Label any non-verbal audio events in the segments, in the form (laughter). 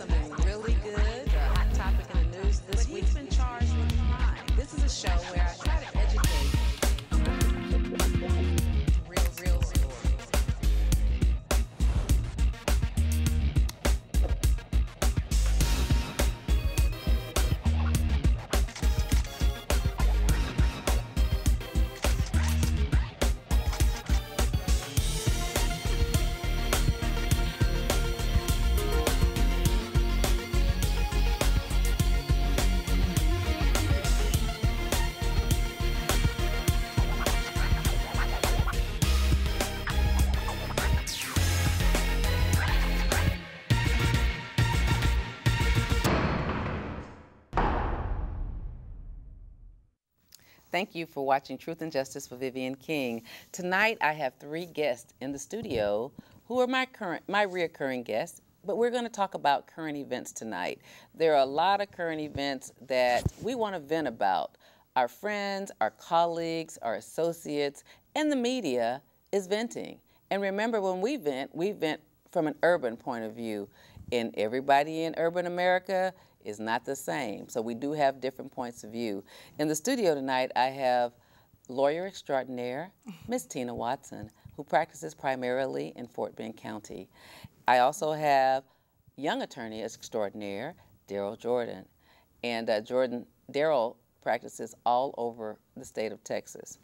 something Thank you for watching Truth and Justice for Vivian King. Tonight I have three guests in the studio who are my current, my reoccurring guests, but we're going to talk about current events tonight. There are a lot of current events that we want to vent about. Our friends, our colleagues, our associates, and the media is venting. And remember, when we vent, we vent from an urban point of view. And everybody in urban America is not the same. So we do have different points of view. In the studio tonight, I have lawyer extraordinaire, Miss Teana Watson, who practices primarily in Fort Bend County. I also have young attorney extraordinaire, Darrell Jordan. And uh, Jordan, Darrell practices all over the state of Texas.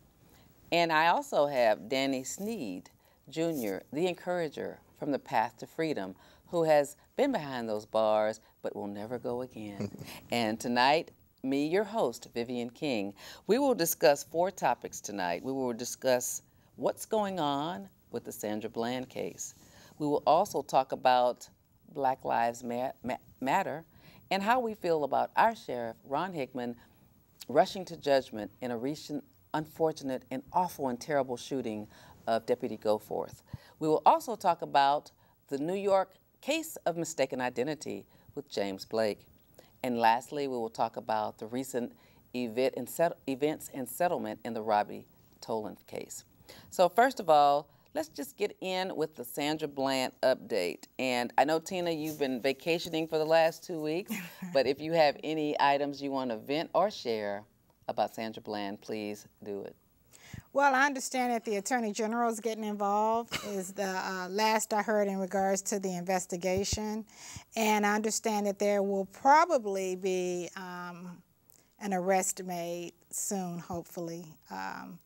And I also have Danny Sneed, Jr., the encourager from the Path to Freedom, who has been behind those bars but will never go again. (laughs) and tonight, me, your host, Vivian King, we will discuss four topics tonight. We will discuss what's going on with the Sandra Bland case. We will also talk about Black Lives Ma- Ma- Matter and how we feel about our sheriff, Ron Hickman, rushing to judgment in a recent unfortunate and awful and terrible shooting of Deputy Goforth. We will also talk about the New York case of mistaken identity with James Blake. And lastly, we will talk about the recent event and events and settlement in the Robbie Tolan case. So first of all, let's just get in with the Sandra Bland update. And I know, Teana, you've been vacationing for the last two weeks, (laughs) but if you have any items you want to vent or share about Sandra Bland, please do it. Well, I understand that the Attorney General is getting involved, is the uh, last I heard in regards to the investigation. And I understand that there will probably be um, an arrest made soon, hopefully, um,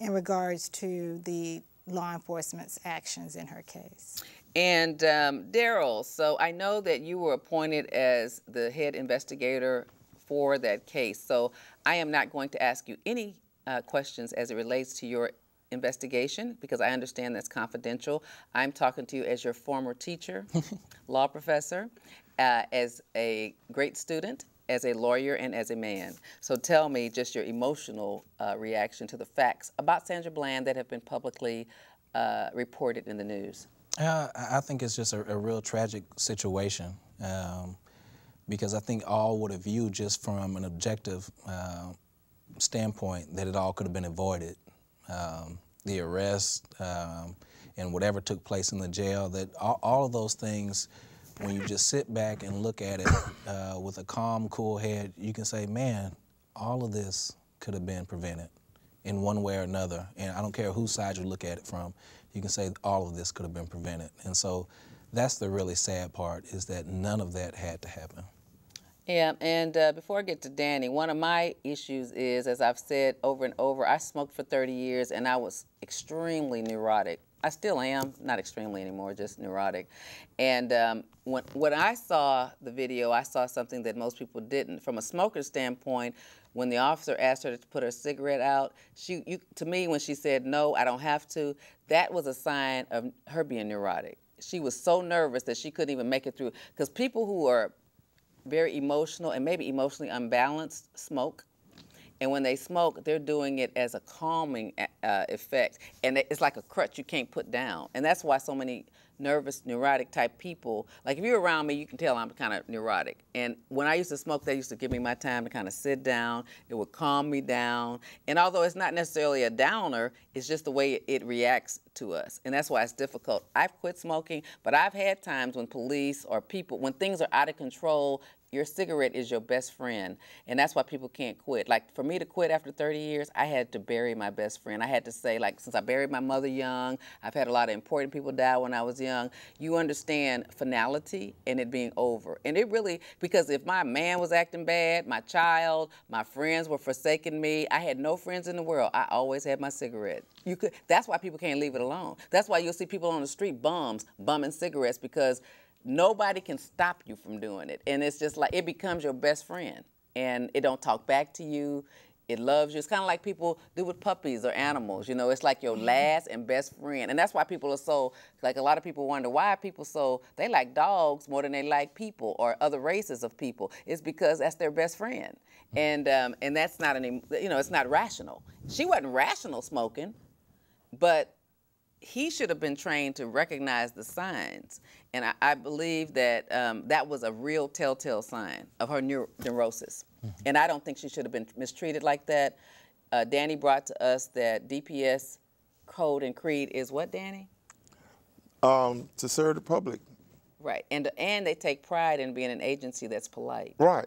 in regards to the law enforcement's actions in her case. And um, Darrell, so I know that you were appointed as the head investigator for that case. So I am not going to ask you any uh, questions as it relates to your investigation because I understand that's confidential. I'm talking to you as your former teacher, (laughs) law professor, uh, as a great student, as a lawyer, and as a man. So tell me just your emotional uh, reaction to the facts about Sandra Bland that have been publicly uh, reported in the news. Uh, I think it's just a, a real tragic situation um, because I think all would have viewed just from an objective uh, standpoint that it all could have been avoided. Um, the arrest um, and whatever took place in the jail, that all, all, of those things, when you just sit back and look at it (coughs) uh, with a calm, cool head, you can say, man, all of this could have been prevented in one way or another. And I don't care whose side you look at it from, you can say all of this could have been prevented. And so that's the really sad part is that none of that had to happen. Yeah, and uh, before I get to Danny, one of my issues is, as I've said over and over, I smoked for 30 years and I was extremely neurotic. I still am, not extremely anymore, just neurotic. And um, when, when I saw the video, I saw something that most people didn't. From a smoker's standpoint, when the officer asked her to put her cigarette out, she, you, to me, when she said, no, I don't have to, that was a sign of her being neurotic. She was so nervous that she couldn't even make it through. Because people who are very emotional and maybe emotionally unbalanced smoke. And when they smoke, they're doing it as a calming uh, effect. And it's like a crutch you can't put down. And that's why so many nervous, neurotic type people, like if you're around me, you can tell I'm kind of neurotic. And when I used to smoke, they used to give me my time to kind of sit down. It would calm me down. And although it's not necessarily a downer, it's just the way it reacts to us. And that's why it's difficult. I've quit smoking, but I've had times when police or people, when things are out of control, your cigarette is your best friend. And that's why people can't quit. Like for me to quit after 30 years, I had to bury my best friend. I had to say, like, since I buried my mother young, I've had a lot of important people die when I was young, you understand finality and it being over. And it really, because if my man was acting bad, my child, my friends were forsaking me, I had no friends in the world. I always had my cigarette. You could that's why people can't leave it alone. That's why you'll see people on the street bums bumming cigarettes because nobody can stop you from doing it. And it's just like it becomes your best friend. And it don't talk back to you. It loves you. It's kind of like people do with puppies or animals. You know, it's like your mm-hmm. last and best friend. And that's why people are so, like a lot of people wonder why people so, they like dogs more than they like people or other races of people. It's because that's their best friend. And, um, and that's not any, you know, it's not rational. She wasn't rational smoking, but he should have been trained to recognize the signs. And I, I believe that um, that was a real telltale sign of her neuro- neurosis. Mm-hmm. And I don't think she should have been mistreated like that. Uh, Danny brought to us that DPS code and creed is what, Danny? Um, to serve the public. Right. And, and they take pride in being an agency that's polite. Right.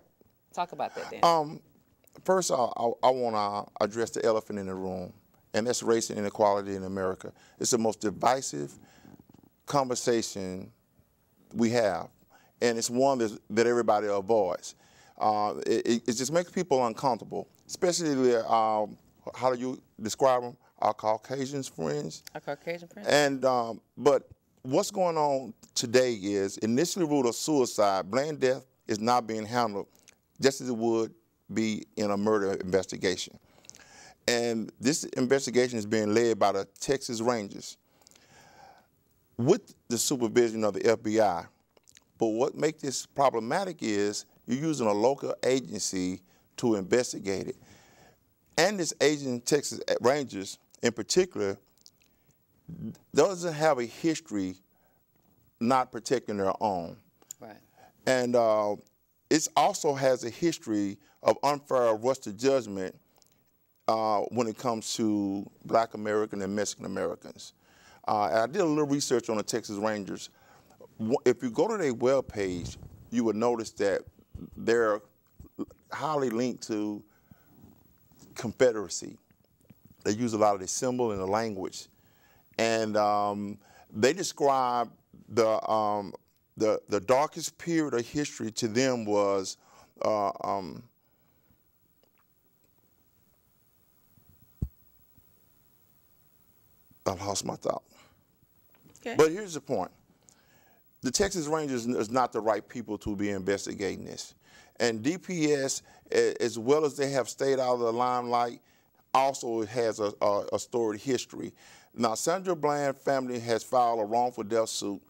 Talk about that, Danny. Um, first, I, I, I want to address the elephant in the room and that's race and inequality in America. It's the most divisive conversation we have, and it's one that, that everybody avoids. Uh, it, it, just makes people uncomfortable, especially um, how do you describe them? Our Caucasian friends. Our Caucasian friends. And um, but what's going on today is initially ruled a suicide. Brain death is not being handled just as it would be in a murder investigation. And this investigation is being led by the Texas Rangers with the supervision of the FBI. But what makes this problematic is you're using a local agency to investigate it. And this agent, Texas Rangers in particular, doesn't have a history not protecting their own. Right. And uh, it also has a history of unfair arrested judgment uh, when it comes to black American and Mexican Americans. Uh, I did a little research on the Texas Rangers. If you go to their web page, you would notice that they're highly linked to Confederacy. They use a lot of the symbol and the language. And um, they describe the, um, the, the darkest period of history to them was uh, um, I lost my thought. Okay. But here's the point. The Texas Rangers is not the right people to be investigating this. And DPS, as well as they have stayed out of the limelight, also has a, a, a storied history. Now, Sandra Bland family has filed a wrongful death suit,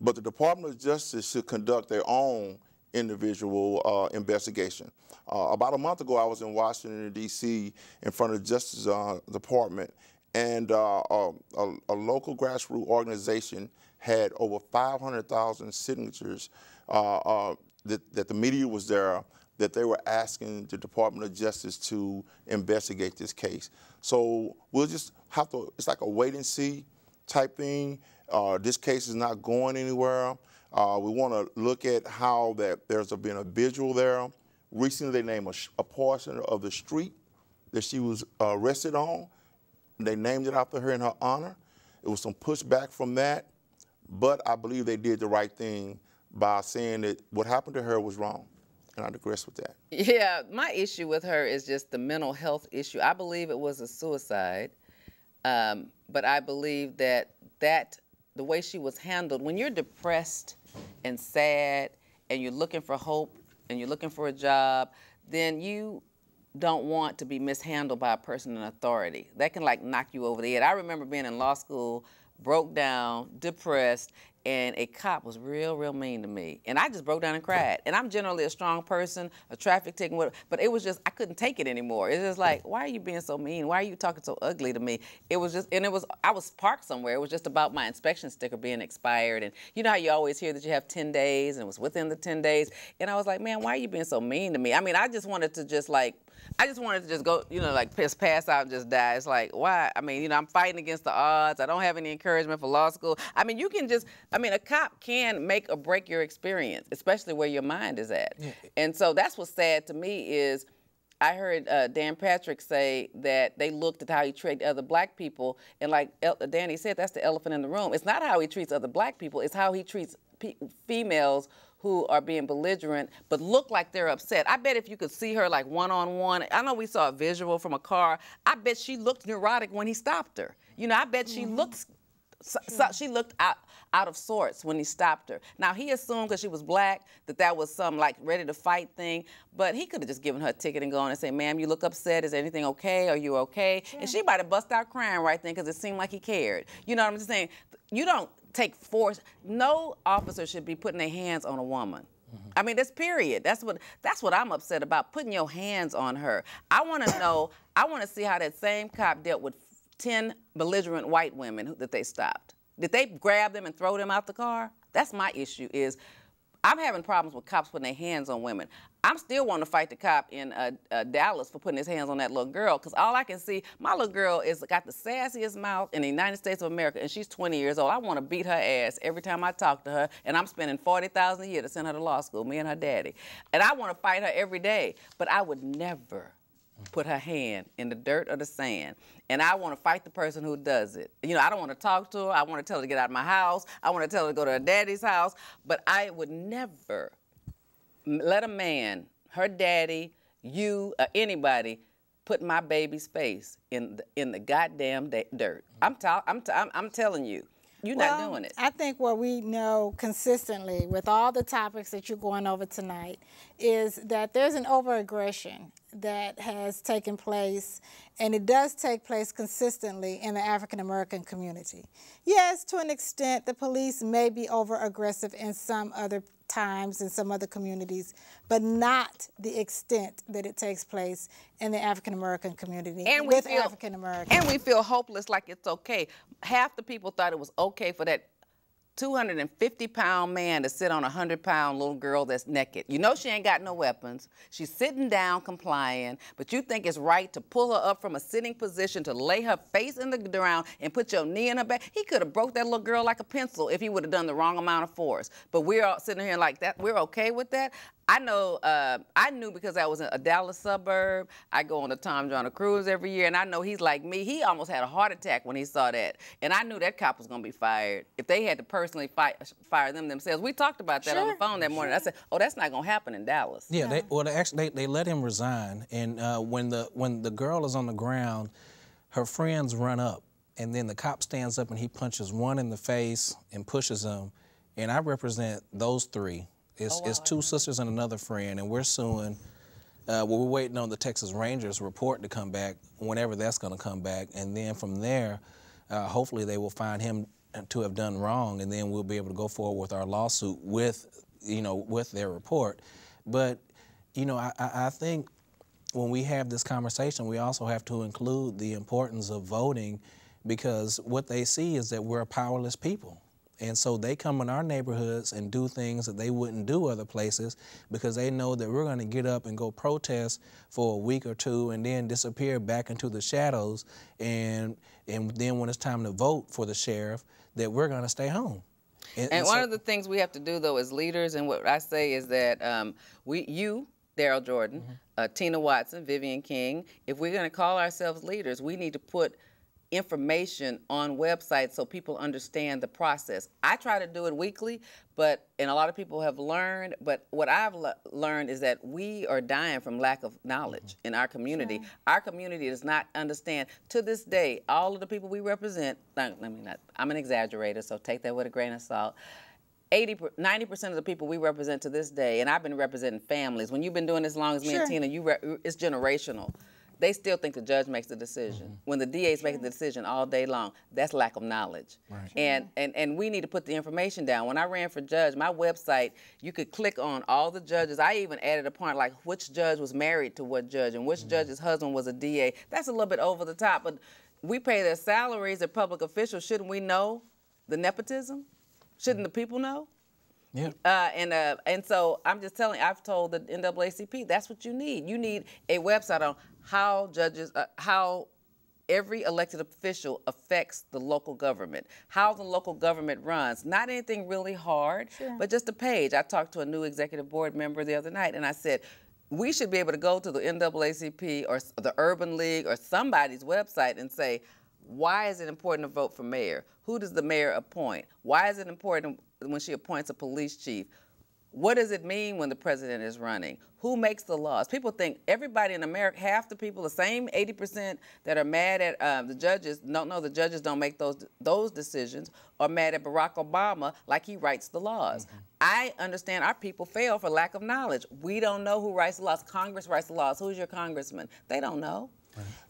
but the Department of Justice should conduct their own individual uh, investigation. Uh, about a month ago, I was in Washington, D.C., in front of the Justice uh, Department, and uh, a, a, a, local grassroots organization had over 500,000 signatures uh, uh, that, that the media was there that they were asking the Department of Justice to investigate this case. So we'll just have to, it's like a wait and see type thing. Uh, this case is not going anywhere. Uh, we want to look at how that there's been a visual there. Recently, they named a, a portion of the street that she was uh, arrested on. They named it after her in her honor. It was some pushback from that, but I believe they did the right thing by saying that what happened to her was wrong. And I digress with that. Yeah, my issue with her is just the mental health issue. I believe it was a suicide, um, but I believe that that the way she was handled, when you're depressed and sad and you're looking for hope and you're looking for a job, then you don't want to be mishandled by a person in authority. That can like knock you over the head. I remember being in law school broke down, depressed, and a cop was real, real mean to me. And I just broke down and cried. And I'm generally a strong person, a traffic ticket, but it was just, I couldn't take it anymore. It's just like, why are you being so mean? Why are you talking so ugly to me? It was just, and it was, I was parked somewhere. It was just about my inspection sticker being expired. And you know how you always hear that you have 10 days and it was within the 10 days. And I was like, man, why are you being so mean to me? I mean, I just wanted to just like, I just wanted to just go, you know, like piss, pass out and just die. It's like, why? I mean, you know, I'm fighting against the odds. I don't have any encouragement for law school. I mean, you can just, I mean, a cop can make or break your experience, especially where your mind is at. Yeah. And so that's what's sad to me is I heard uh, Dan Patrick say that they looked at how he treated other black people, and like El Danny said, that's the elephant in the room. It's not how he treats other black people; it's how he treats females who are being belligerent but look like they're upset. I bet if you could see her like one on one, I know we saw a visual from a car. I bet she looked neurotic when he stopped her. You know, I bet she mm-hmm. looked so, so she looked out out of sorts when he stopped her. Now he assumed because she was black that that was some like ready to fight thing, but he could have just given her a ticket and gone and say, "Ma'am, you look upset. Is anything okay? Are you okay?" Sure. And she might have bust out crying right then because it seemed like he cared. You know what I'm saying? You don't take force. No officer should be putting their hands on a woman. Mm-hmm. I mean, that's period. That's what that's what I'm upset about. Putting your hands on her. I want to (coughs) know. I want to see how that same cop dealt with ten belligerent white women that they stopped. Did they grab them and throw them out the car? That's my issue. Is I'm having problems with cops putting their hands on women. I'm still wanting to fight the cop in uh, uh, Dallas for putting his hands on that little girl because all I can see, my little girl is got the sassiest mouth in the United States of America, and she's 20 years old. I want to beat her ass every time I talk to her, and I'm spending 40,000 a year to send her to law school, me and her daddy, and I want to fight her every day. But I would never put her hand in the dirt or the sand. And I want to fight the person who does it. You know, I don't want to talk to her. I want to tell her to get out of my house. I want to tell her to go to her daddy's house. But I would never let a man, her daddy, you, or anybody, put my baby's face in the, in the goddamn dirt. I'm, I'm, I'm, I'm telling you. You're well, not doing it. I think what we know consistently with all the topics that you're going over tonight is that there's an overaggression that has taken place, and it does take place consistently in the African American community. Yes, to an extent, the police may be over aggressive in some other times in some other communities, but not the extent that it takes place in the African American community and with African Americans. And we feel hopeless like it's okay. Half the people thought it was okay for that 250 pound man to sit on a 100 pound little girl that's naked. You know she ain't got no weapons. She's sitting down complying, but you think it's right to pull her up from a sitting position to lay her face in the ground and put your knee in her back. He could have broke that little girl like a pencil if he would have done the wrong amount of force. But we're all sitting here like that. We're okay with that. I know, uh, I knew because I was in a Dallas suburb. I go on a Tom Joyner cruise every year, and I know he's like me. He almost had a heart attack when he saw that. And I knew that cop was going to be fired if they had to personally fight, fire them themselves. We talked about that sure. on the phone that morning. Sure. I said, oh, that's not going to happen in Dallas. Yeah, They, well, they actually, they, they, let him resign. And uh, when, the, when the girl is on the ground, her friends run up. And then the cop stands up and he punches one in the face and pushes him. And I represent those three it's, oh, wow. it's two sisters and another friend, and we're suing. Uh, well, we're waiting on the Texas Rangers report to come back, whenever that's going to come back, and then from there, uh, hopefully they will find him to have done wrong, and then we'll be able to go forward with our lawsuit with, you know, with their report. But, you know, I, I think when we have this conversation, we also have to include the importance of voting because what they see is that we're a powerless people. And so they come in our neighborhoods and do things that they wouldn't do other places because they know that we're going to get up and go protest for a week or two and then disappear back into the shadows. And, and then when it's time to vote for the sheriff, that we're going to stay home. And, and, and one so, of the things we have to do, though, as leaders, and what I say is that um, we, you, Darrell Jordan, mm-hmm. uh, Teana Watson, Vivian King, if we're going to call ourselves leaders, we need to put – information on websites so people understand the process. I try to do it weekly, but and a lot of people have learned, but what I've le- learned is that we are dying from lack of knowledge mm-hmm. in our community. Sure. Our community does not understand to this day all of the people we represent, I mean not, I'm an exaggerator, so take that with a grain of salt. 80, 90% of the people we represent to this day, and I've been representing families. When you've been doing this as long as me sure. and Teana, you re- it's generational they still think the judge makes the decision. Mm-hmm. When the DA is making the decision all day long, that's lack of knowledge. Right. And, and and we need to put the information down. When I ran for judge, my website, you could click on all the judges. I even added a point like which judge was married to what judge and which mm-hmm. judge's husband was a DA. That's a little bit over the top, but we pay their salaries as public officials. Shouldn't we know the nepotism? Shouldn't the people know? Yeah. Uh, and uh, and so I'm just telling. I've told the NAACP that's what you need. You need a website on how judges, uh, how every elected official affects the local government, how the local government runs. Not anything really hard, sure. but just a page. I talked to a new executive board member the other night, and I said. We should be able to go to the NAACP or the Urban League or somebody's website and say, why is it important to vote for mayor? Who does the mayor appoint? Why is it important when she appoints a police chief? What does it mean when the president is running? Who makes the laws? People think everybody in America, half the people, the same 80% that are mad at um, the judges, don't know the judges don't make those those decisions, are mad at Barack Obama like he writes the laws. Mm-hmm. I understand our people fail for lack of knowledge. We don't know who writes the laws. Congress writes the laws. Who's your congressman? They don't know.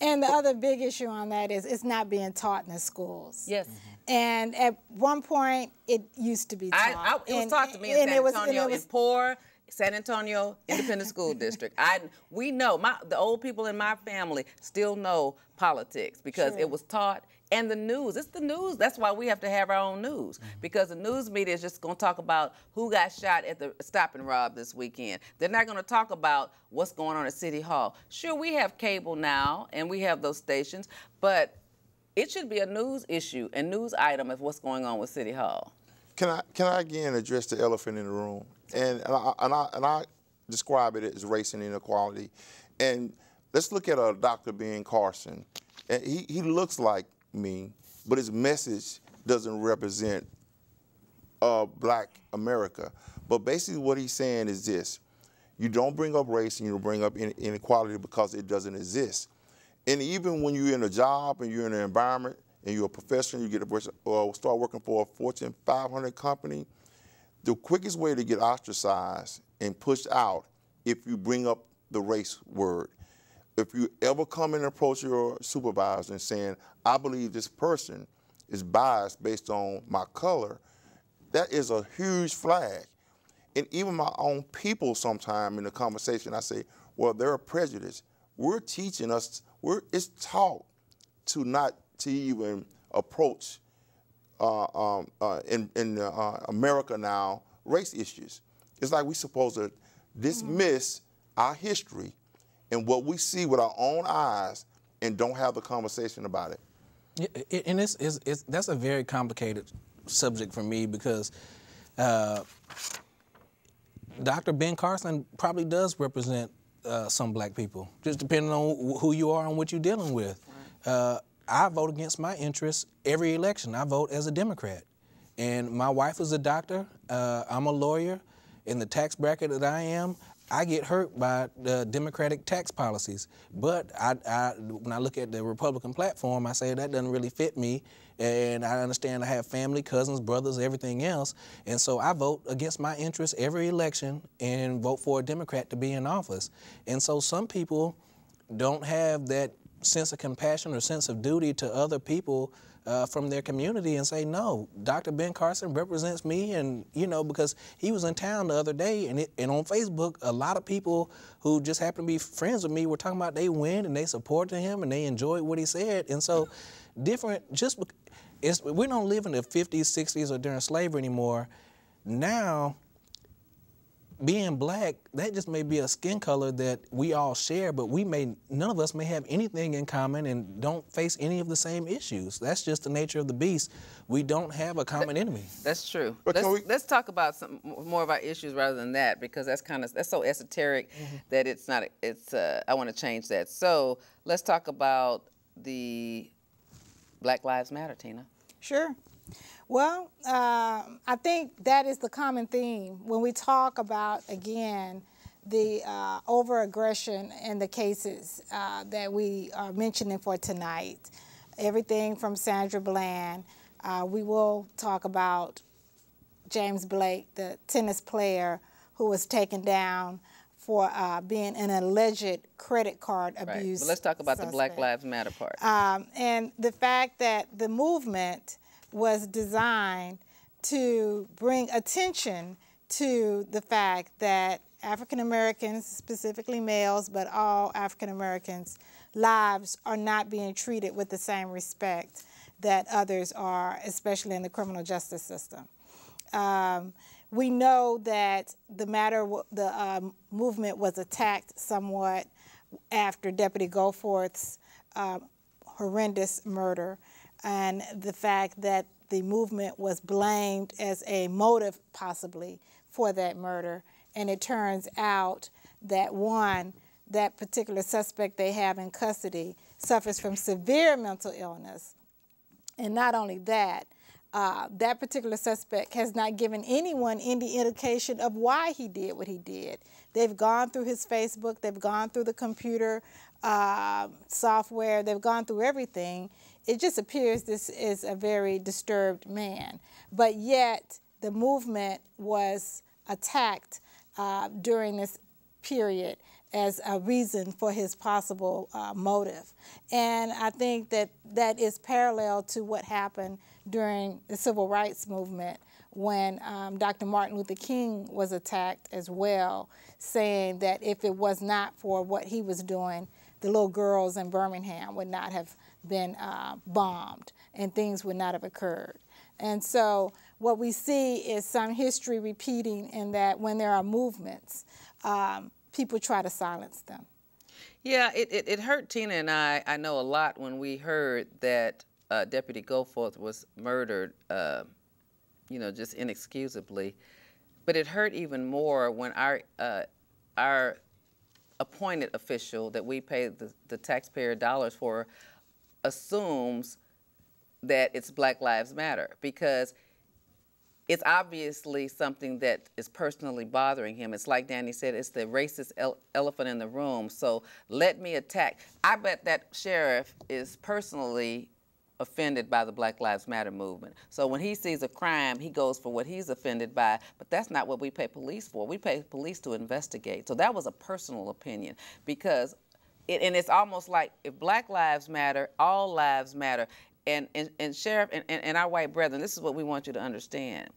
And the other big issue on that is it's not being taught in the schools. Yes. Mm-hmm. And at one point, it used to be taught. I, I, it was taught to me in San Antonio It was, in poor San Antonio Independent School District. I we know my the old people in my family still know politics because sure. it was taught and the news. It's the news. That's why we have to have our own news mm-hmm. because the news media is just going to talk about who got shot at the stop and rob this weekend. They're not going to talk about what's going on at City Hall. Sure, we have cable now and we have those stations, but it should be a news issue and news item of what's going on with City Hall. Can I can I again address the elephant in the room? And and I, and I, and I describe it as race and inequality. And let's look at a Dr. Ben Carson. And he, he looks like me, but his message doesn't represent uh, black America. But basically what he's saying is this. You don't bring up race and you bring up inequality because it doesn't exist. And even when you're in a job and you're in an environment and you're a professional, you get a or uh, start working for a Fortune 500 company, the quickest way to get ostracized and pushed out if you bring up the race word. If you ever come and approach your supervisor and saying, I believe this person is biased based on my color, that is a huge flag. And even my own people sometime in the conversation, I say, well, they're prejudiced. We're teaching us, we're, it's taught to not to even approach uh, um, uh, in, in uh, America now race issues. It's like we're supposed to dismiss mm-hmm. our history and what we see with our own eyes and don't have the conversation about it. Yeah, and it's, it's, it's, that's a very complicated subject for me because uh, Dr. Ben Carson probably does represent uh, some black people, just depending on who you are and what you're dealing with. Uh, I vote against my interests every election. I vote as a Democrat. And my wife is a doctor. Uh, I'm a lawyer. In the tax bracket that I am, I get hurt by the Democratic tax policies. But I, I, when I look at the Republican platform, I say that doesn't really fit me. And I understand I have family, cousins, brothers, everything else. And so I vote against my interests every election and vote for a Democrat to be in office. And so some people don't have that sense of compassion or sense of duty to other people uh, from their community and say, no, Dr. Ben Carson represents me. And, you know, because he was in town the other day and, it, and on Facebook, a lot of people who just happen to be friends with me were talking about they win and they supported him and they enjoyed what he said. And so different, just, we don't live in the 50s, 60s or during slavery anymore. Now, being black, that just may be a skin color that we all share, but we may none of us may have anything in common and don't face any of the same issues. That's just the nature of the beast. We don't have a common enemy. That's true. But let's, we... let's talk about some more of our issues rather than that because that's kind of that's so esoteric mm-hmm. that it's not. It's uh, I want to change that. So let's talk about the Black Lives Matter, Teana. Sure. Well, uh, I think that is the common theme when we talk about, again, the uh, over-aggression in the cases uh, that we are mentioning for tonight. Everything from Sandra Bland. Uh, we will talk about James Blake, the tennis player who was taken down for uh, being an alleged credit card abuse. Right. But let's talk about suspect. the Black Lives Matter part. Um, and the fact that the movement was designed to bring attention to the fact that African Americans, specifically males, but all African Americans, lives are not being treated with the same respect that others are, especially in the criminal justice system. Um, we know that the matter, the um, movement was attacked somewhat after Deputy Goforth's uh, horrendous murder, and the fact that the movement was blamed as a motive, possibly, for that murder. And it turns out that one, that particular suspect they have in custody suffers from severe mental illness. And not only that, uh, that particular suspect has not given anyone any indication of why he did what he did. They've gone through his Facebook, they've gone through the computer uh, software, they've gone through everything. It just appears this is a very disturbed man. But yet, the movement was attacked uh, during this period as a reason for his possible uh, motive. And I think that that is parallel to what happened during the civil rights movement when um, Dr. Martin Luther King was attacked as well, saying that if it was not for what he was doing, the little girls in Birmingham would not have been uh, bombed and things would not have occurred. And so what we see is some history repeating in that when there are movements, um, people try to silence them. Yeah, it, it, it, hurt Teana and I, I know a lot when we heard that uh, Deputy Goforth was murdered, uh, you know, just inexcusably. But it hurt even more when our, uh, our appointed official that we pay the, the taxpayer dollars for assumes that it's Black Lives Matter because it's obviously something that is personally bothering him. It's like Danny said, it's the racist ele elephant in the room. So let me attack. I bet that sheriff is personally offended by the Black Lives Matter movement. So when he sees a crime, he goes for what he's offended by, but that's not what we pay police for. We pay police to investigate. So that was a personal opinion because and it's almost like if Black Lives Matter, all lives matter. And, and, and Sheriff and, and, and our white brethren, this is what we want you to understand.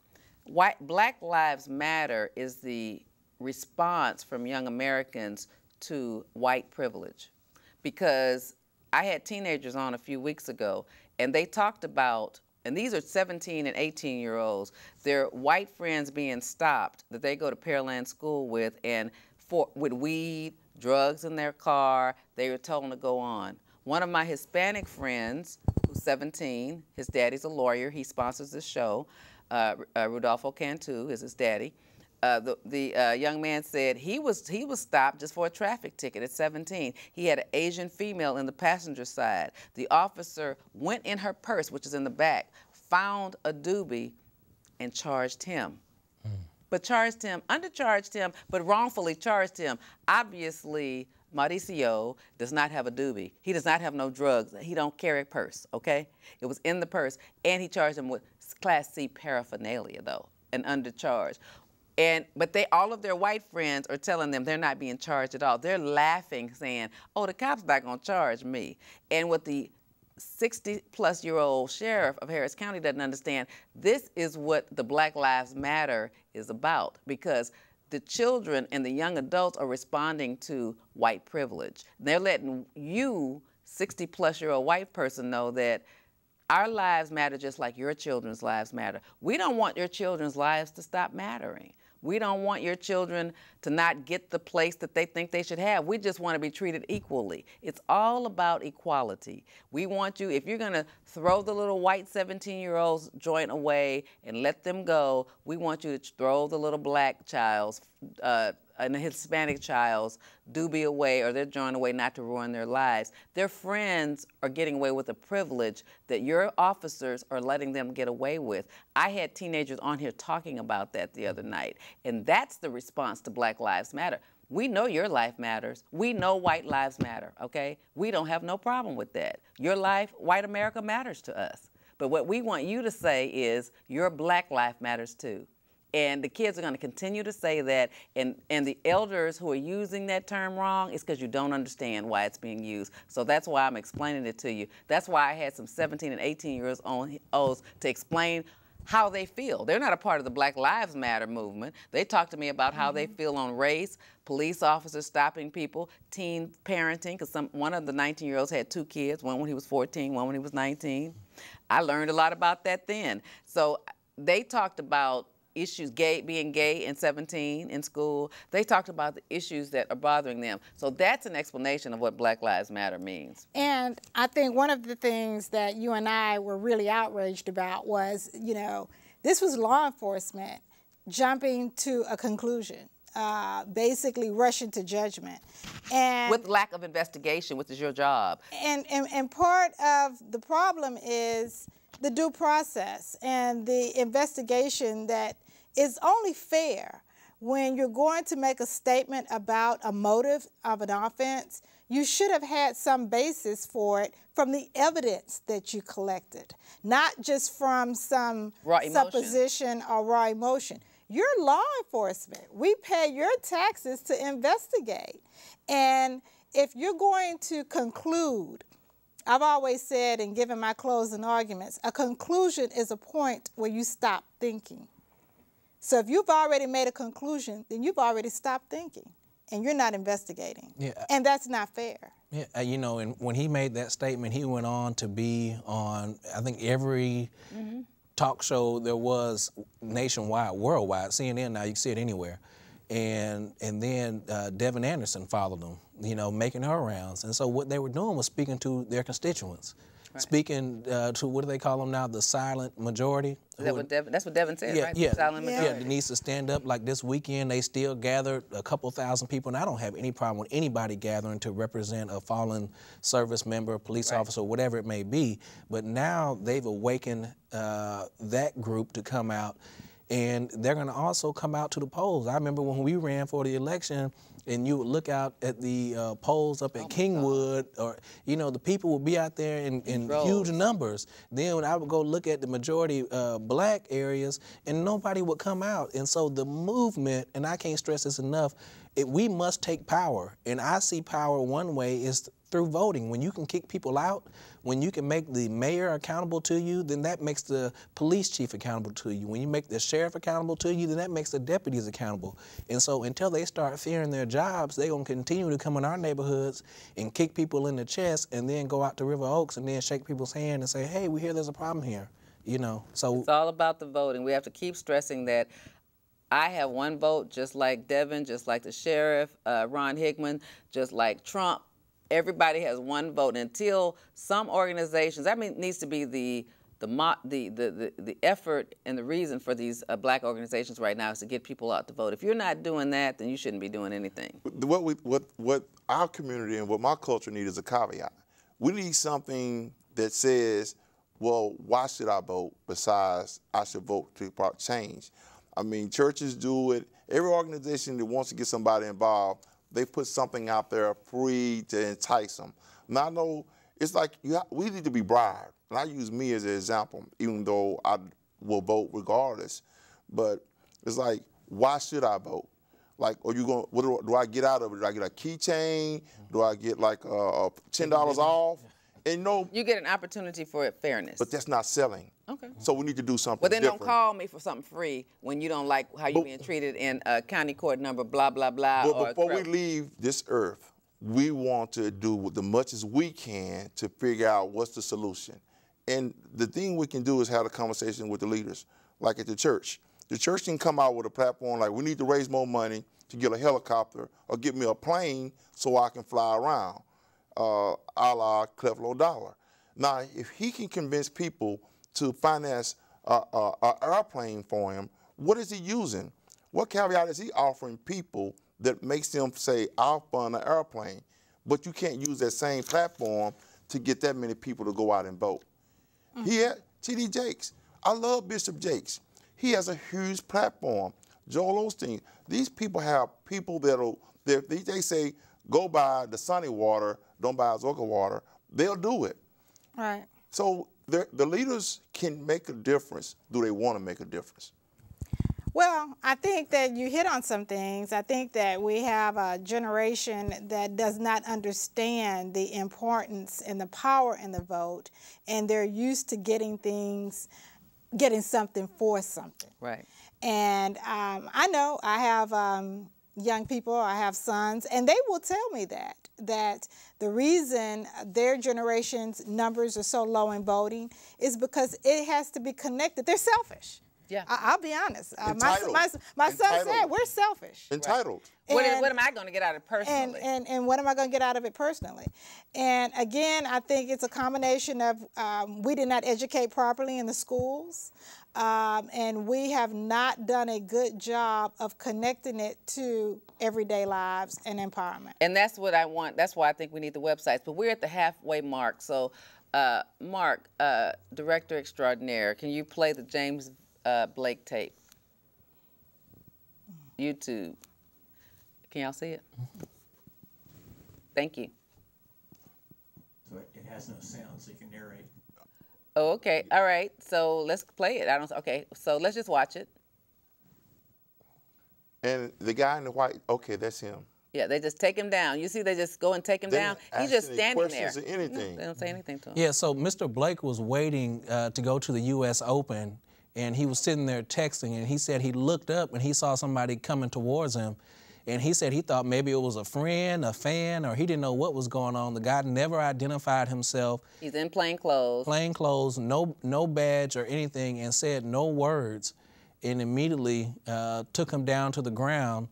White, Black Lives Matter is the response from young Americans to white privilege. Because I had teenagers on a few weeks ago, and they talked about, and these are 17 and 18 year olds, their white friends being stopped that they go to Pearland School with, and for, with weed, drugs in their car, they were told to go on. One of my Hispanic friends, who's 17, his daddy's a lawyer, he sponsors the show. Uh, uh, Rudolfo Cantu is his daddy. Uh, the, the uh, young man said he was he was stopped just for a traffic ticket at 17. He had an Asian female in the passenger side. The officer went in her purse, which is in the back, found a doobie, and charged him. But charged him, undercharged him, but wrongfully charged him. Obviously, Mauricio does not have a doobie. He does not have no drugs. He don't carry a purse, okay? It was in the purse. And he charged him with Class C paraphernalia, though, and undercharged. And but they all of their white friends are telling them they're not being charged at all. They're laughing, saying, "Oh, the cops not gonna charge me." And what the 60 plus year old sheriff of Harris County doesn't understand, this is what the Black Lives Matter is about because the children and the young adults are responding to white privilege. They're letting you, 60 plus year old white person, know that our lives matter just like your children's lives matter. We don't want your children's lives to stop mattering. We don't want your children to not get the place that they think they should have. We just want to be treated equally. It's all about equality. We want you, if you're going to throw the little white 17 year old's joint away and let them go, we want you to throw the little black child's uh, a Hispanic child's doobie away or they're joint away not to ruin their lives. Their friends are getting away with a privilege that your officers are letting them get away with. I had teenagers on here talking about that the other night, and that's the response to Black Lives Matter. We know your life matters. We know white lives matter, okay? We don't have no problem with that. Your life, white America matters to us. But what we want you to say is your black life matters too And the kids are going to continue to say that. And, and the elders who are using that term wrong is because you don't understand why it's being used. So that's why I'm explaining it to you. That's why I had some 17 and 18 years olds to explain how they feel. They're not a part of the Black Lives Matter movement. They talk to me about how mm-hmm. they feel on race, police officers stopping people, teen parenting, because one of the 19 year olds had two kids, one when he was 14, one when he was 19. I learned a lot about that then. So they talked about issues gay being gay and 17 in school they talked about the issues that are bothering them. So that's an explanation of what black lives matter means. And i think one of the things that you and i were really outraged about was you know this was law enforcement jumping to a conclusion uh, basically rushing to judgment. And with lack of investigation which is your job. And, and and part of the problem is the due process and the investigation that is only fair when you're going to make a statement about a motive of an offense. You should have had some basis for it from the evidence that you collected, not just from some supposition or raw emotion. You're law enforcement. We pay your taxes to investigate. And if you're going to conclude, I've always said and given my closing arguments, a conclusion is a point where you stop thinking. So if you've already made a conclusion, then you've already stopped thinking and you're not investigating. Yeah. And that's not fair. Yeah, uh, you know, and when he made that statement, he went on to be on, I think, every mm-hmm. talk show there was nationwide, worldwide. CNN now, you can see it anywhere. And and then uh, Devon Anderson followed him, you know, making her rounds. And so what they were doing was speaking to their constituents. Right. Speaking uh, to what do they call them now? The silent majority. That what Devon, that's what Devon said, yeah, right? Yeah, silent majority. Yeah, needs to stand up. Like this weekend, they still gathered a couple thousand people, and I don't have any problem with anybody gathering to represent a fallen service member, police right. officer, whatever it may be. But now they've awakened uh, that group to come out, and they're going to also come out to the polls. I remember when we ran for the election and you would look out at the uh, polls up at oh Kingwood, or you know, the people would be out there in, in huge numbers. Then when I would go look at the majority uh, black areas, and nobody would come out. And so the movement, and I can't stress this enough, it, we must take power. And I see power one way is through voting. When you can kick people out, when you can make the mayor accountable to you, then that makes the police chief accountable to you. When you make the sheriff accountable to you, then that makes the deputies accountable. And so until they start fearing their jobs, they're going to continue to come in our neighborhoods and kick people in the chest and then go out to River Oaks and then shake people's hand and say, hey, we hear there's a problem here. You know, so it's all about the voting. We have to keep stressing that I have one vote, just like Devon, just like the sheriff, uh, Ron Hickman, just like Trump everybody has one vote until some organizations. That mean, needs to be the the, the, the, the, effort and the reason for these uh, black organizations right now is to get people out to vote. If you're not doing that, then you shouldn't be doing anything. What, we, what, what our community and what my culture need is a caveat. We need something that says, well, why should I vote besides I should vote to change? I mean, churches do it. Every organization that wants to get somebody involved they put something out there free to entice them. Now I know it's like we need to be bribed. And I use me as an example, even though I will vote regardless. But it's like, why should I vote? Like, are you going? What do, do I get out of it? Do I get a keychain? Do I get like uh, ten dollars off? And no, you get an opportunity for fairness. But that's not selling. Okay. So we need to do something. Well, then different. don't call me for something free when you don't like how you're being treated in a county court number, blah blah blah. But before we leave this earth, we want to do the much as we can to figure out what's the solution. And the thing we can do is have a conversation with the leaders, like at the church. The church can come out with a platform like we need to raise more money to get a helicopter or get me a plane so I can fly around, uh, a la Dollar. Now, if he can convince people to finance an airplane for him, what is he using? What caveat is he offering people that makes them say, I'll fund an airplane? But you can't use that same platform to get that many people to go out and vote. Mm-hmm. He had T.D. Jakes. I love Bishop Jakes. He has a huge platform. Joel Osteen. These people have people that'll, they, they say, go buy the Sunny water, don't buy Ozarka water. They'll do it. Right. So the, the leaders can make a difference. Do they want to make a difference? Well, I think that you hit on some things. I think that we have a generation that does not understand the importance and the power in the vote, and they're used to getting things, getting something for something. Right. And um, I know I have um, young people, I have sons, and they will tell me that that the reason their generation's numbers are so low in voting is because it has to be connected. They're selfish. Yeah. I, will be honest. Uh, my my, my son said we're selfish. Entitled. What, is, And- what am I going to get out of it personally? And, and, and what am I going to get out of it personally? And again, I think it's a combination of um, we did not educate properly in the schools, um, and we have not done a good job of connecting it to everyday lives and empowerment. And that's what I want. That's why I think we need the websites. But we're at the halfway mark. So, uh, Mark, uh, director extraordinaire, can you play the James uh, Blake tape? YouTube. Can y'all see it? Thank you. So it, it has no sound, so you can narrate. Oh, okay. All right. So let's play it. I don't. Okay. So let's just watch it. And the guy in the white, okay, that's him. Yeah, they just take him down. You see, they just go and take him They down. He's just standing there. questions or anything. No, they don't say anything to him. Yeah, so Mr. Blake was waiting uh, to go to the U.S. Open, and he was sitting there texting, and he said he looked up and he saw somebody coming towards him, and he said he thought maybe it was a friend, a fan, or he didn't know what was going on. The guy never identified himself, He's in plain clothes. plain clothes, no no badge or anything, and said no words, and immediately uh, took him down to the ground.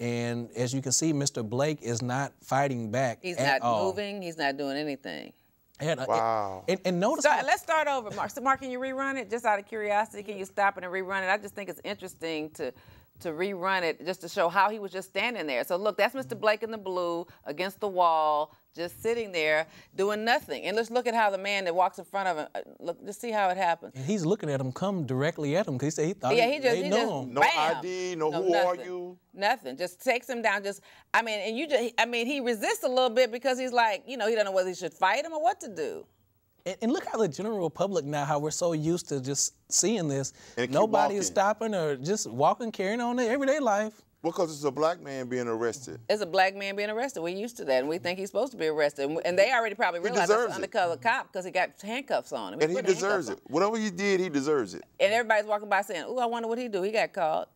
And as you can see, Mr. Blake is not fighting back He's not all. moving. He's not doing anything. And, uh, Wow. And, and notice So how- let's start over, Mark. So, Mark, can you rerun it just out of curiosity? Can you stop it and rerun it? I just think it's interesting to to rerun it just to show how he was just standing there. So look, that's Mr. Blake in the blue against the wall, just sitting there doing nothing. And let's look at how the man that walks in front of him. uh, Look, just see how it happens. And he's looking at him come directly at him because he said he thought Yeah, he, he just they he knew just him. No bam. ID, no who are nothing. you? Nothing. Just takes him down. Just I mean, and you just I mean, he resists a little bit because he's like, you know, he don't know whether he should fight him or what to do. And, and look how the general public now, how we're so used to just seeing this. And Nobody is stopping or just walking, carrying on their everyday life. Because it's a black man being arrested. It's a black man being arrested. We're used to that, and we think he's supposed to be arrested. And- And they already probably realized that's deserves an it. undercover cop because he got handcuffs on him. And he put handcuffs deserves on. it. Whatever he did, he deserves it. And everybody's walking by saying, "Ooh, I wonder what he do. He got caught."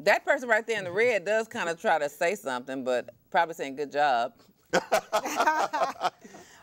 That person right there in the red does kind of try to say something, but probably saying "good job." (laughs) (laughs)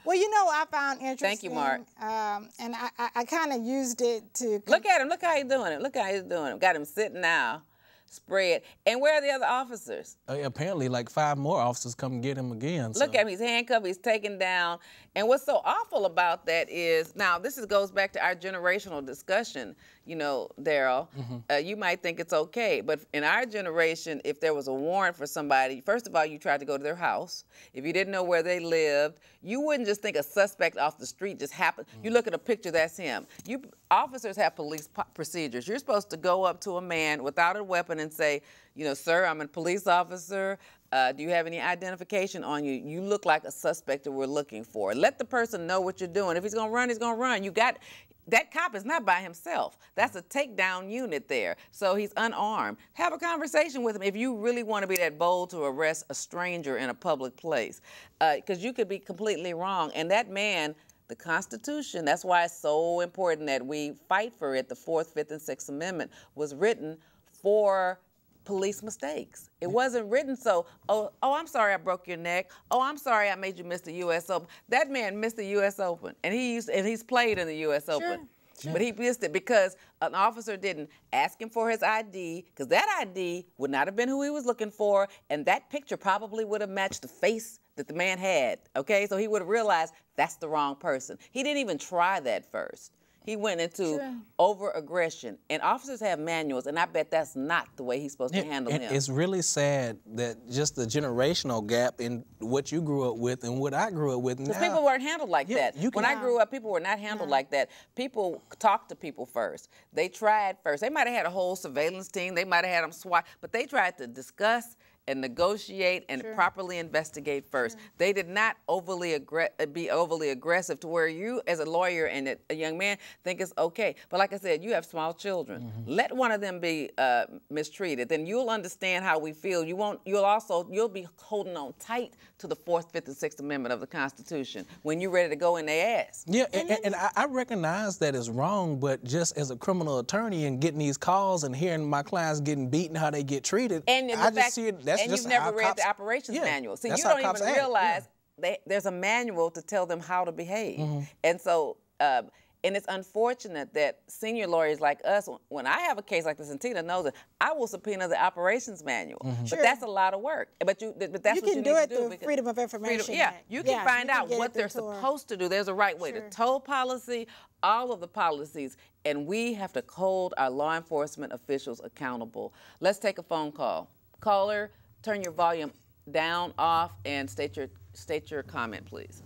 Well, you know, I found interesting. Thank you, Mark. Um, and I, I, I kind of used it to. Look at him. Look how he's doing it. Look how he's doing it. Got him sitting now, spread. And where are the other officers? Uh, apparently, like five more officers come get him again. Look at him. He's handcuffed. He's taken down. And what's so awful about that is now this is, goes back to our generational discussion. You know, Darrell, uh, you might think it's okay, but in our generation, if there was a warrant for somebody, first of all, you tried to go to their house. If you didn't know where they lived, you wouldn't just think a suspect off the street just happened. You look at a picture, that's him. You officers have police po- procedures. You're supposed to go up to a man without a weapon and say, you know, sir, I'm a police officer. Uh, do you have any identification on you? You look like a suspect that we're looking for. Let the person know what you're doing. If he's gonna run, he's gonna run. You got that cop is not by himself. That's a takedown unit there. So he's unarmed. Have a conversation with him if you really want to be that bold to arrest a stranger in a public place, uh, because you could be completely wrong. And that man. The Constitution, that's why it's so important that we fight for it. The Fourth, Fifth, and Sixth Amendment was written for police mistakes. It wasn't written so, oh, oh, I'm sorry I broke your neck. Oh, I'm sorry I made you miss the U.S. Open. That man missed the U.S. Open, and he used, and he's played in the U.S. Open. Sure. But he missed it because an officer didn't ask him for his ID, because that ID would not have been who he was looking for, and that picture probably would have matched the face that the man had. Okay, so he would have realized that's the wrong person. He didn't even try that first. He went into over aggression, and officers have manuals, and I bet that's not the way he's supposed to handle and him. It's really sad that just the generational gap in what you grew up with and what I grew up with. Because people weren't handled like Yeah, that. you when I grew up, people were not handled like that. People talked to people first. They tried first. They might have had a whole surveillance team. They might have had them SWAT, but they tried to discuss and negotiate and Sure. properly investigate first. They did not overly aggre- uh, be overly aggressive to where you, as a lawyer and a, a young man, think it's okay. But like I said, you have small children. Let one of them be uh, mistreated, then you'll understand how we feel. You won't. You'll also you'll be holding on tight to the Fourth, Fifth, and Sixth Amendment of the Constitution when you're ready to go in their ass. Yeah, and, and, and I, I recognize that is wrong, but just as a criminal attorney and getting these calls and hearing my clients getting beaten, how they get treated, And the I just see it. That's and just you've never how read cops- the operations Yeah, manual. See, that's you how don't cops even act, yeah. realize they, there's a manual to tell them how to behave. Mm-hmm. And so, uh, and it's unfortunate that senior lawyers like us, when I have a case like this, and Teana knows it, I will subpoena the operations manual. Mm-hmm. But Sure. that's a lot of work. But you, but that's You what can you do need it to do. through Freedom of Information yeah, you can Yeah, find you can out what they're through Tor. supposed to do. There's a right way Sure. to toll policy, all of the policies, and we have to hold our law enforcement officials accountable. Let's take a phone call. Caller, turn your volume down, off, and state your state your comment, please.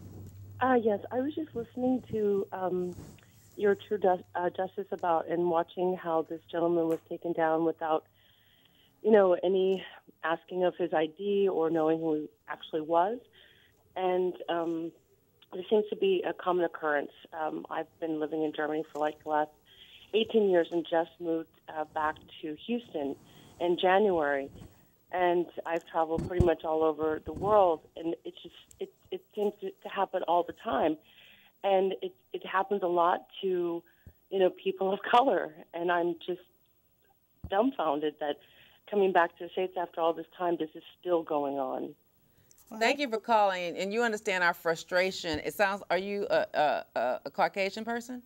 Uh, yes, I was just listening to um, your True uh, Justice about and watching how this gentleman was taken down without, you know, any asking of his ID or knowing who he actually was. And um, this seems to be a common occurrence. Um, I've been living in Germany for like the last 18 years and just moved uh, back to Houston in January. And I've traveled pretty much all over the world, and it just it it seems to, to happen all the time, and it it happens a lot to, you know, people of (laughs) color, and I'm just dumbfounded that coming back to the states after all this time, this is still going on. Thank you for calling, and you understand our frustration. It sounds. Are you a, a, a, Caucasian person?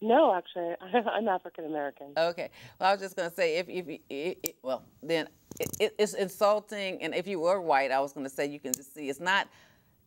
No, actually, (laughs) I'm African American. Okay. Well, I was just going to say, if, if it, it, well, then it, it's insulting. And if you were white, I was going to say you can just see it's not.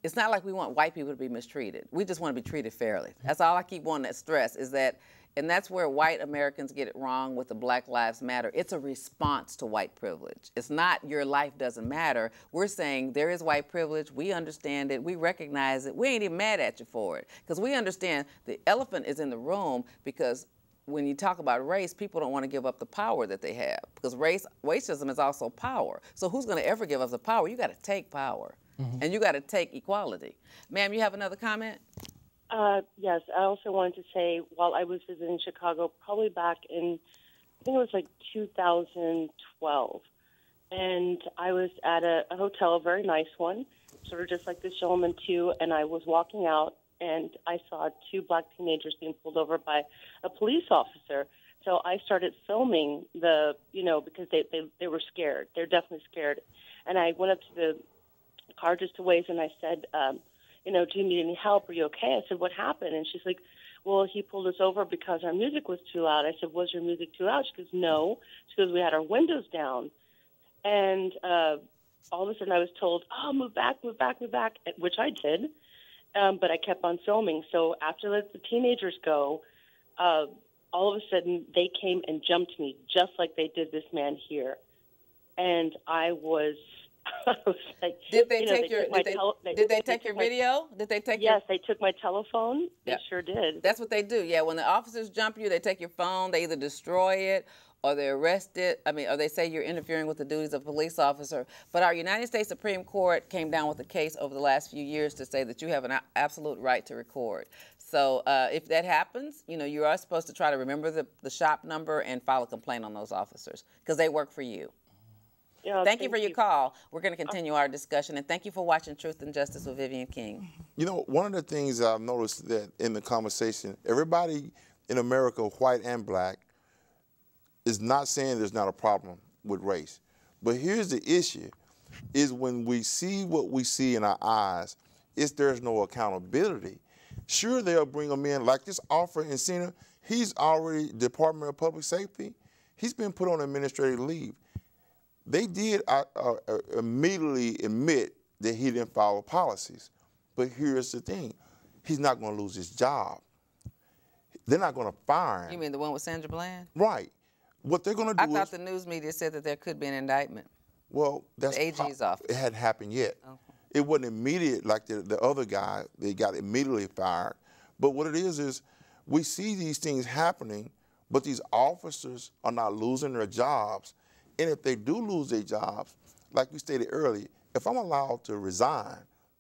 It's not like we want white people to be mistreated. We just want to be treated fairly. That's all I keep wanting to stress is that, and that's where white Americans get it wrong with the Black Lives Matter. It's a response to white privilege. It's not your life doesn't matter. We're saying there is white privilege. We understand it. We recognize it. We ain't even mad at you for it because we understand the elephant is in the room because when you talk about race, people don't want to give up the power that they have because race racism is also power. So who's going to ever give up the power? You got to take power, and you got to take equality. Ma'am, you have another comment? Uh, yes, I also wanted to say while I was visiting Chicago, probably back in, I think it was like 2012, and I was at a, a hotel, a very nice one, sort of just like this gentleman too, and I was walking out and I saw two black teenagers being pulled over by a police officer. So I started filming the, you know, because they, they, they were scared. They're definitely scared. And I went up to the car just a ways and I said, um, you know, do you need any help? Are you okay? I said, what happened? And she's like, well, he pulled us over because our music was too loud. I said, was your music too loud? She goes, no. She goes, we had our windows down. And uh, all of a sudden I was told, oh, move back, move back, move back, which I did. Um, but I kept on filming. So after let the teenagers go, uh, all of a sudden they came and jumped me just like they did this man here. And I was (laughs) like, Did they you know, take your? took my Did they, tele- did they take your my- video? Did they take? Yes, Your, they took my telephone. They sure did. that's what they do. Yeah, when the officers jump you, they take your phone. They either destroy it or they arrest it. I mean, or they say you're interfering with the duties of a police officer. But our United States Supreme Court came down with a case over the last few years to say that you have an absolute right to record. So uh, if that happens, you know, you are supposed to try to remember the, the shop number and file a complaint on those officers because they work for you. Yeah, Thank you for your call. We're going to continue our discussion, and thank you for watching Truth and Justice with Vivian King. You know, one of the things I've noticed that in the conversation, everybody in America, white and black, is not saying there's not a problem with race. But here's the issue is when we see what we see in our eyes, is there's no accountability. Sure, they'll bring them in like this officer Encinia. He's already Department of Public Safety. He's been put on administrative leave. They did uh, uh, immediately admit that he didn't follow policies. But here's the thing he's not going to lose his job. They're not going to fire him. You mean the one with Sandra Bland? right. What they're going to do I thought is, the news media said that there could be an indictment. well, that's the AG's office. It hadn't happened yet. Okay. It wasn't immediate like the, the other guy. They got immediately fired. But what it is is, we see these things happening, but these officers are not losing their jobs. And if they do lose their jobs, like you stated earlier, if I'm allowed to resign,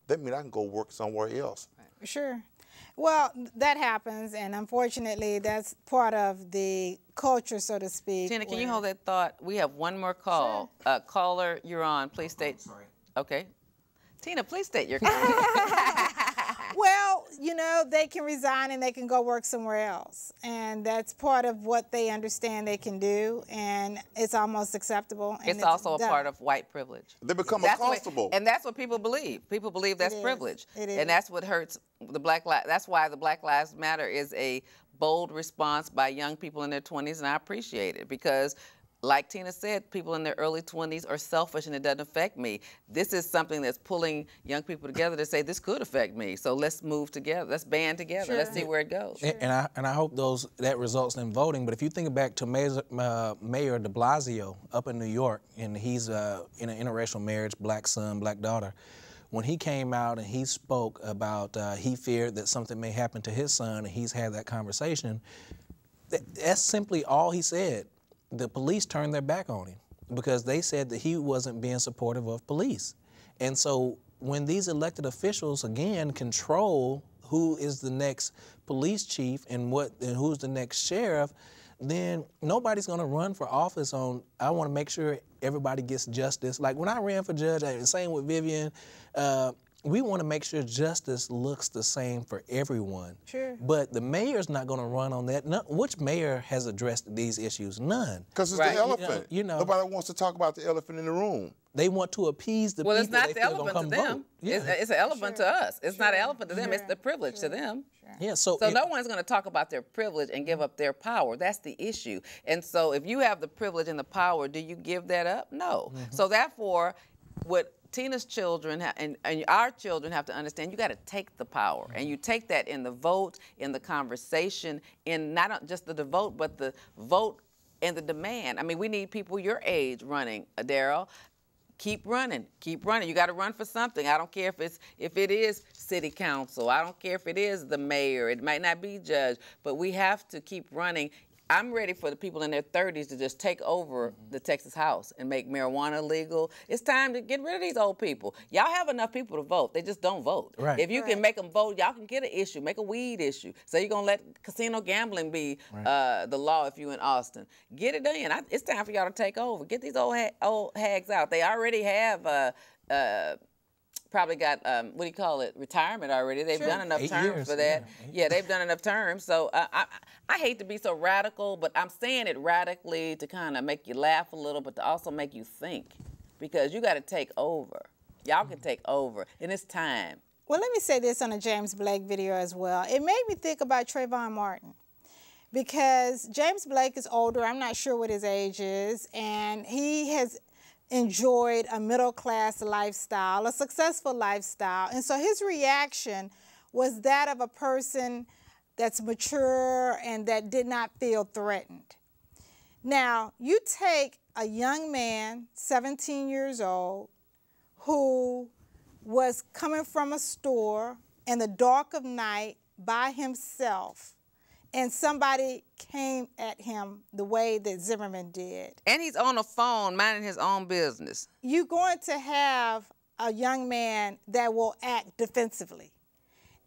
that means I can go work somewhere else. Sure. Well, that happens, and unfortunately, that's part of the culture, so to speak. Teana, can you hold that thought? We have one more call. Uh, caller, you're on. Please state. Sorry. Okay. Teana, please state your (laughs) comment. Well, you know, they can resign and they can go work somewhere else. And that's part of what they understand they can do, and it's almost acceptable. and it's also a part of white privilege. They become That's what- and that's what people believe. People believe that's is. privilege, It is. and that's what hurts the black. Li- that's why the Black Lives Matter is a bold response by young people in their 20s, and I appreciate it because. Like Teana said, people in their early 20s are selfish and it doesn't affect me. This is something that's pulling young people together to say this could affect me. So let's move together. Let's band together. Let's see where it goes. And, and I and I hope those that results in voting. But if you think back to Mayor, uh, Mayor De Blasio up in New York, and he's uh, in an interracial marriage, black son, black daughter. When he came out and he spoke about uh, he feared that something may happen to his son, and he's had that conversation. That, that's simply all he said. The police turned their back on him because they said that he wasn't being supportive of police. And so when these elected officials again control who is the next police chief and what and who's the next sheriff, then nobody's going to run for office on I want to make sure everybody gets justice. Like when I ran for judge, and same with Vivian, uh, we want to make sure justice looks the same for everyone. Sure. But the mayor's not going to run on that. No, which mayor has addressed these issues? None. Because it's Right. the You know- elephant. you know- Nobody wants to talk about the elephant in the room. They want to appease the Well, it's not the elephant to them. Yeah. It's, it's an elephant to us. It's not an elephant to them. It's the privilege to them. yeah. So, So it- no one's going to talk about their privilege and give up their power. That's the issue. And so if you have the privilege and the power, do you give that up? No. Mm-hmm. So therefore, what Teana's children and, and our children have to understand, you got to take the power, and you take that in the vote, in the conversation, in not just the vote, but the vote and the demand. I mean, we need people your age running, uh, Darrell. Keep running keep running. You got to run for something. I don't care if it's if it is city council. I don't care if it is the mayor. It might not be judge but we have to keep running i'm ready for the people in their 30s to just take over the texas house and make marijuana legal. It's time to get rid of these old people. Y'all have enough people to vote. They just don't vote. Right. if you can make them vote y'all can get an issue make a weed issue. So you're gonna let casino gambling be uh, the law if you're in austin. Get it done I, it's time for y'all to take over. Get these old ha- old hags out. They already have uh, uh, probably got um, what do you call it retirement already. They've done enough Eight terms years, for that. yeah, yeah they've done enough terms. So uh, I, I hate to be so radical but i'm saying it radically to kind of make you laugh a little but to also make you think because you got to take over. Y'all can take over and it's time. Well, let me say this on a James Blake video as well. It made me think about Trayvon Martin because James Blake is older. I'm not sure what his age is, and he has enjoyed a middle class lifestyle, a successful lifestyle. And so his reaction was that of a person that's mature and that did not feel threatened. Now, you take a young man, 17 years old, who was coming from a store in the dark of night by himself, and somebody came at him the way that Zimmerman did. and he's on the phone minding his own business You're going to have a young man that will act defensively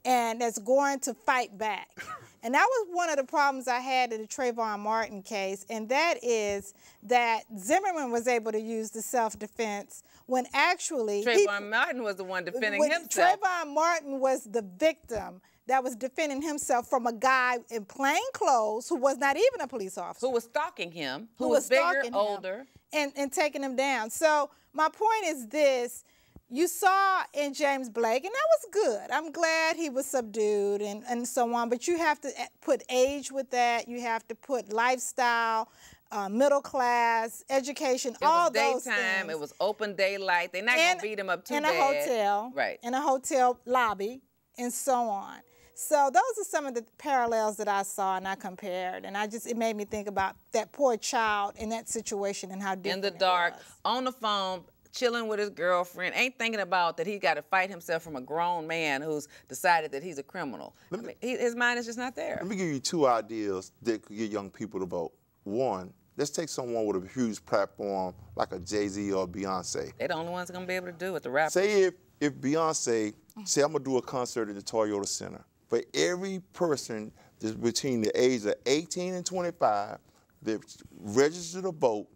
and that's going to fight back. (laughs) And that was one of the problems I had in the Trayvon Martin case, and that is that Zimmerman was able to use the self-defense when actually he- Trayvon Martin was the one defending himself. Trayvon Martin was the victim that was defending himself from a guy in plain clothes who was not even a police officer who was stalking him, who, who was, was bigger, him older. and, and taking him down. So my point is this. You saw in James Blake, and that was good. I'm glad he was subdued and, and so on, but you have to put age with that. You have to put lifestyle, uh, middle class, education, It all was those daytime. things. It was open daylight. They're not gonna beat him up too in bad. a hotel, Right. In a hotel lobby, and so on. So those are some of the parallels that I saw and I compared, and I just it made me think about that poor child in that situation and how in different the it dark, was. on the phone, chilling with his girlfriend, ain't thinking about that he got to fight himself from a grown man who's decided that he's a criminal. I mean, he, his mind is just not there. Let me give you two ideas that could get young people to vote. One, let's take someone with a huge platform like a Jay Z or Beyonce. They're the only ones gonna be able to do it. The rappers. Say if if Beyonce say I'm gonna do a concert at the Toyota Center for every person that's between the age of 18 and 25 that registered to vote,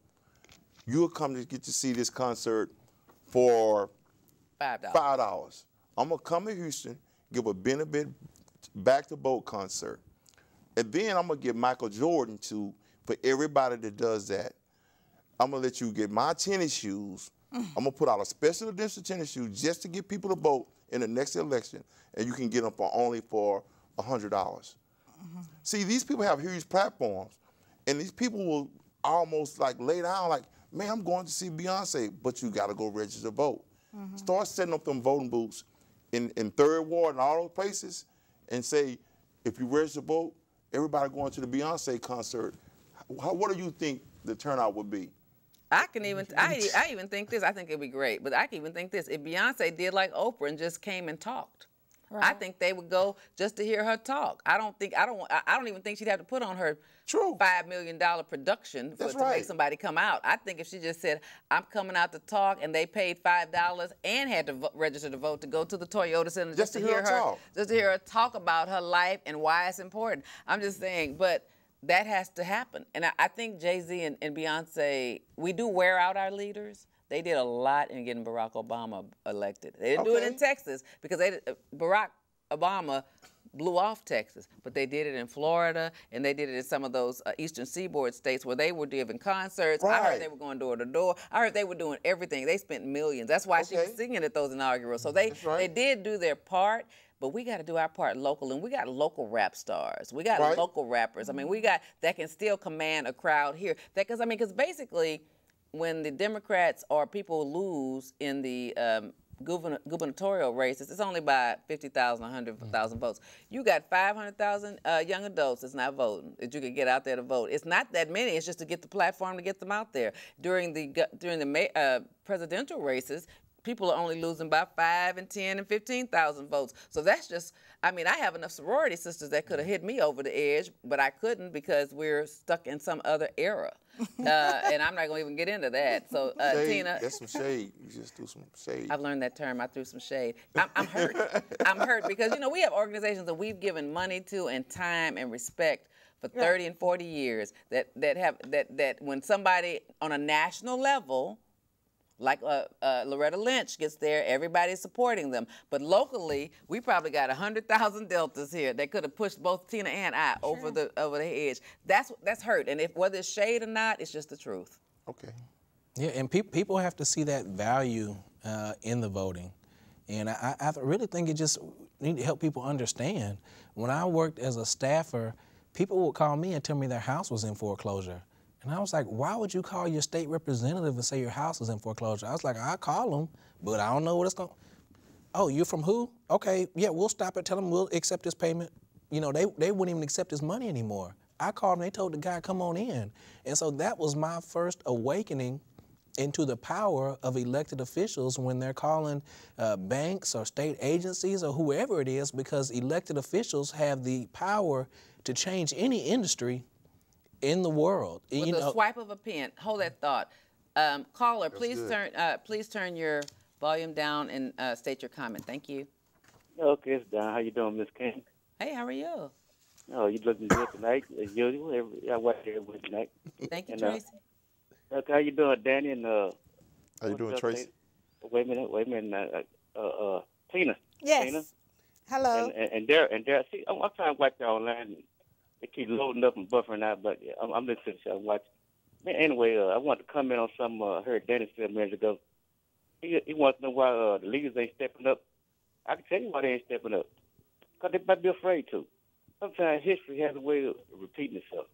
you'll come to get to see this concert for Five dollars. five dollars. I'm gonna come to Houston, give a benefit back to boat concert, and then I'm gonna give Michael Jordan to for everybody that does that. I'm gonna let you get my tennis shoes. Mm. I'm gonna put out a special edition tennis shoe just to get people to vote in the next election, and you can get them for only for hundred dollars. See, these people have huge platforms, and these people will almost like lay down like, man, I'm going to see Beyonce, but you got to go register to vote. Start setting up them voting booths in, in Third Ward and all those places, and say, if you register to vote, everybody going to the Beyonce concert. How, what do you think the turnout would be? I can even I, I even think this. I think it'd be great, but I can even think this. If Beyonce did like Oprah and just came and talked, I think they would go just to hear her talk. I don't think I don't I- I don't even think she'd have to put on her True. five million dollar production for to make somebody come out. I think if she just said I'm coming out to talk and they paid five dollars and had to register to vote to go to the Toyota Center just, to hear her talk. just to hear her talk about her life and why it's important. I'm just saying, but that has to happen. And I, I think Jay Z and, and Beyonce, we do wear out our leaders. They did a lot in getting Barack Obama elected. They didn't do it in Texas because they uh, Barack Obama blew off Texas, but they did it in Florida and they did it in some of those uh, eastern seaboard states where they were giving concerts. I heard they were going door to door. I heard they were doing everything. They spent millions. That's why she was singing at those inaugurals. So they right. they did do their part. But we got to do our part local, and we got local rap stars. We got Right. local rappers. I mean, we got that can still command a crowd here. That because I mean, because basically, when the Democrats or people lose in the um, govern- gubernatorial races, it's only by 50,000, 100,000 votes. You got 500,000 uh, young adults that's not voting that you could get out there to vote. It's not that many. It's just to get the platform to get them out there. During the during the uh, presidential races, people are only losing by five and ten and fifteen thousand votes. So that's just. I mean, I have enough sorority sisters that could have hit me over the edge, but I couldn't because we're stuck in some other era, (laughs) uh, and I'm not gonna even get into that. So, uh, Shade, Teana, that's some shade. You just do some shade. I've learned that term. I threw some shade. I'm, I'm hurt. I'm hurt because you know we have organizations that we've given money to and time and respect for 30 and 40 years that that have that that when somebody on a national level like uh, uh, Loretta Lynch gets there, everybody's supporting them. But locally, we probably got 100,000 deltas here that could have pushed both Teana and I over the over the edge. That's that's hurt. And if whether it's shade or not, it's just the truth. okay. Yeah, and pe- people have to see that value uh, in the voting. And I, I really think it just need to help people understand. When I worked as a staffer, people would call me and tell me their house was in foreclosure. And I was like, why would you call your state representative and say your house is in foreclosure? I was like, I call them, but I don't know what it's going. Oh, you're from who? Okay, yeah, we'll stop it. Tell them we'll accept this payment. You know, they they wouldn't even accept his money anymore. I called them. They told the guy, come on in. And so that was my first awakening into the power of elected officials when they're calling uh, banks or state agencies or whoever it is, because elected officials have the power to change any industry in the world. With You the know- swipe of a pen. Hold that thought. Um, caller, please good. turn uh, please turn your volume down and uh, state your comment. Thank you. Okay, it's Don. How you doing, Miss King? Hey, how are you? Oh, you looking good tonight, as usual. Every, I watch every tonight. Thank you, And, uh, Tracy. Okay, how you doing, Danny? And uh, How you doing, Tracy? Teana? Wait a minute, wait a minute. Uh, uh, uh, Teana. Yes. Teana. Hello. And, and, and there, and there. See, I'm, I'm trying to watch y'all online. They keep loading up and buffering out, but yeah, I'm, I'm listening to y'all watch. Man, anyway, uh, I want to comment on something uh, I heard Danny say a minute ago. He, he wants to know why uh, the leaders ain't stepping up. I can tell you why they ain't stepping up. Because they might be afraid to. Sometimes history has a way of repeating itself.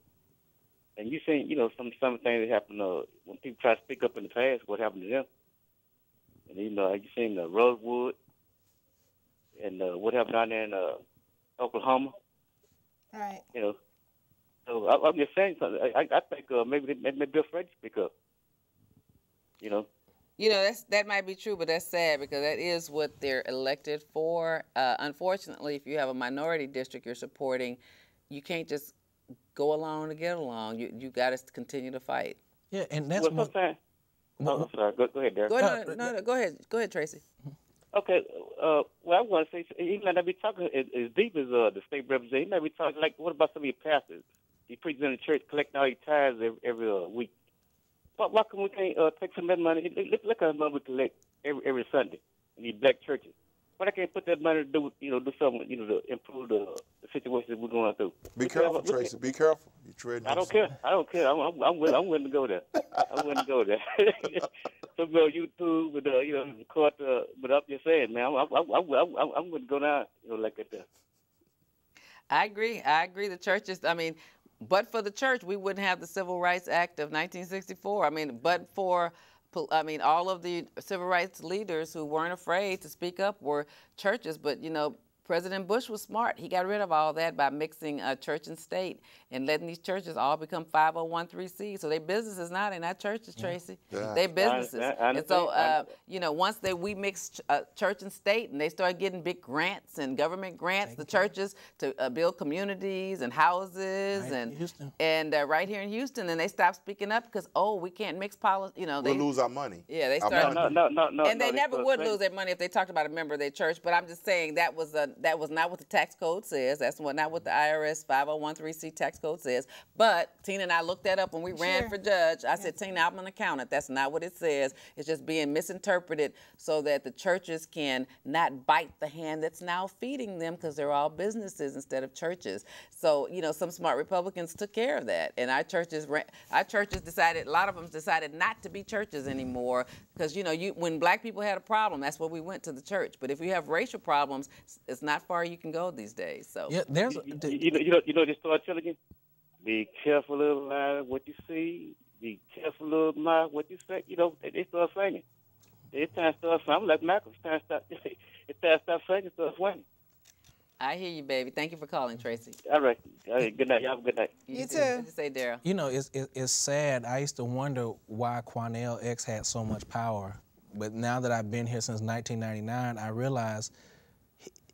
And you seen, you know, some some things that happen uh, when people try to speak up in the past, what happened to them. And you know, you seen uh, Rosewood and uh, what happened down there in uh, Oklahoma. All right. You know, so I, I'm just saying something. I, I I think uh, maybe they may, may be afraid up. You know, You know, that's that might be true, but that's sad because that is what they're elected for. Uh, unfortunately, if you have a minority district you're supporting, you can't just go along to get along. You you got to continue to fight. Yeah, and that's Well, one. sometimes. Oh, I'm sorry. Go, go ahead, Derek. Go ahead, no, no, no, go ahead, go ahead, Tracy. Okay. Uh, well, I want to say he might not be talking as, as deep as uh, the state representative. He might be talking like, what about some of your pastors? He preaches in the church, collecting all your tithes every, every uh, week. Why, why come we can't uh, take some of that money? Look, look how much we collect every every Sunday in these black churches. Why I can't put that money to do, you know, do something, you know, to improve the, the situation that we're going through? Be We careful, can't- we Tracy. Be careful. You tread. I don't care. I don't care. I'm, I'm, I'm, willing, I'm willing to go there. I'm willing to go there. (laughs) so go YouTube with uh, you know, the court. Uh, but I'm just saying, man, I'm, I'm, I'm, I'm, I'm, I'm going to go down, you know, like that. There. I agree. I agree. The churches. I mean, but for the church, we wouldn't have the Civil Rights Act of 1964. I mean, but for pol- I mean, all of the civil rights leaders who weren't afraid to speak up were churches. But you know, President Bush was smart. He got rid of all that by mixing uh, church and state and letting these churches all become 501c. So their business is not in our churches, Tracy. Yeah. They businesses. I- I and so, understand. uh, you know, once they we mix ch- uh, church and state, and they start getting big grants and government grants, the churches to uh, build communities and houses, Right and in Houston. and uh, right here in Houston, and they stop speaking up because oh, we can't mix policy. You know, We'll they lose our money. Yeah, they Our started- No, no, no, no. and no, they never would lose their money if they talked about a member of their church. But I'm just saying that was a that was not what the tax code says. That's what not what the IRS 5013C tax code says. But Teana and I looked that up when we ran Sure. for judge. I said, Teana, I'm an accountant. That's not what it says. It's just being misinterpreted so that the churches can not bite the hand that's now feeding them because they're all businesses instead of churches. So you know, some smart Republicans took care of that, and our churches ran, our churches decided a lot of them decided not to be churches anymore because you know you when black people had a problem, that's where we went to the church. But if you have racial problems, it's not far you can go these days. So Yeah, there's. You, you know, you know, you know this story telling you. Be careful, little eye, what you see. Be careful, little mouth, what you say. You know, they, they start singing. It's time to start singing. I'm like Malcolm. It's time to start. (laughs) It's time to start singing. Start swinging. I hear you, baby. Thank you for calling, Tracy. All right. All right. Good night. Y'all have a good night. You too. too. What'd you say, Darrell? You know, it's it's sad. I used to wonder why Quanell X had so much power, but now that I've been here since 1999, I realize he-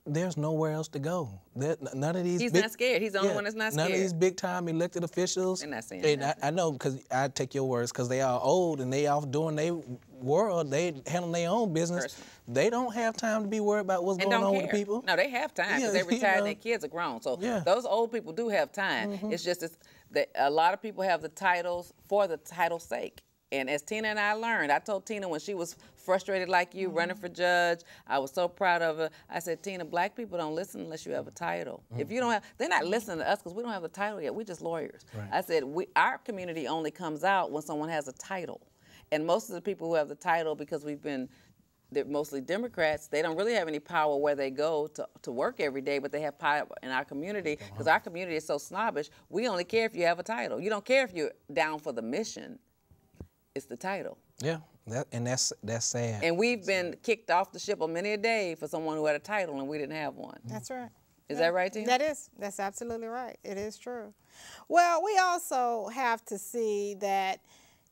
there's nowhere else to go. There, none of these. He's big, not scared. He's the only one that's not scared. None of these big time elected officials. They're not saying And I. I know because I take your words because they are old and they off doing their world. They handling their own business. Personal. They don't have time to be worried about what's and going on care. with the people. No, they have time because Yeah, they (laughs) you retired. know. Their kids are grown, so Yeah. Mm-hmm. those old people do have time. It's just it's, that a lot of people have the titles for the title's sake. And as Teana and I learned, I told Teana when she was frustrated like you, Mm-hmm. running for judge, I was so proud of her. I said, Teana, black people don't listen unless you have a title. If you don't have, they're not listening to us because we don't have a title yet. We're just lawyers. Right. I said, we, our community only comes out when someone has a title. And most of the people who have the title, because we've been they're mostly Democrats. They don't really have any power where they go to, to work every day, but they have power in our community because our community is so snobbish. We only care if you have a title. You don't care if you're down for the mission. It's the title. Yeah, that, and that's that's sad. And we've been kicked off the ship on many a day for someone who had a title and we didn't have one. That's right. Is that right, Teana? That is. That's absolutely right. It is true. Well, we also have to see that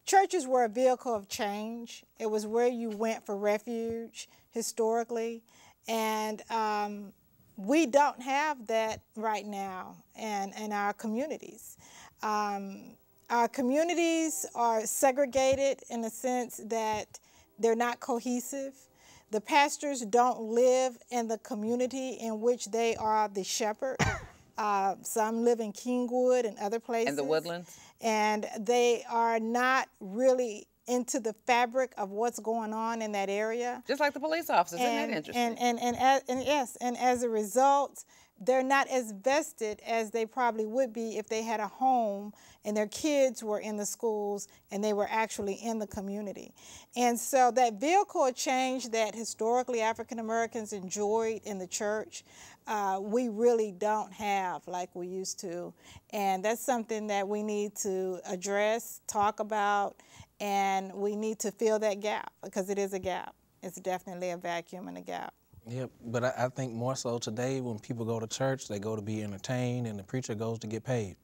churches were a vehicle of change. It was where you went for refuge historically, and um, we don't have that right now in, in our communities. Um, our communities are segregated in the sense that they're not cohesive. The pastors don't live in the community in which they are the shepherd. (coughs) Uh, some live in Kingwood and other places. And the woodlands? And they are not really into the fabric of what's going on in that area Just like the police officers. Isn't that interesting? and, and, and, as, and yes, and as a result, they're not as vested as they probably would be if they had a home and their kids were in the schools and they were actually in the community. And so that vehicle change that historically African Americans enjoyed in the church, uh, we really don't have like we used to. And that's something that we need to address, talk about, and we need to fill that gap because it is a gap. It's definitely a vacuum and a gap. Yep, but I, I think more so today when people go to church, they go to be entertained, and the preacher goes to get paid.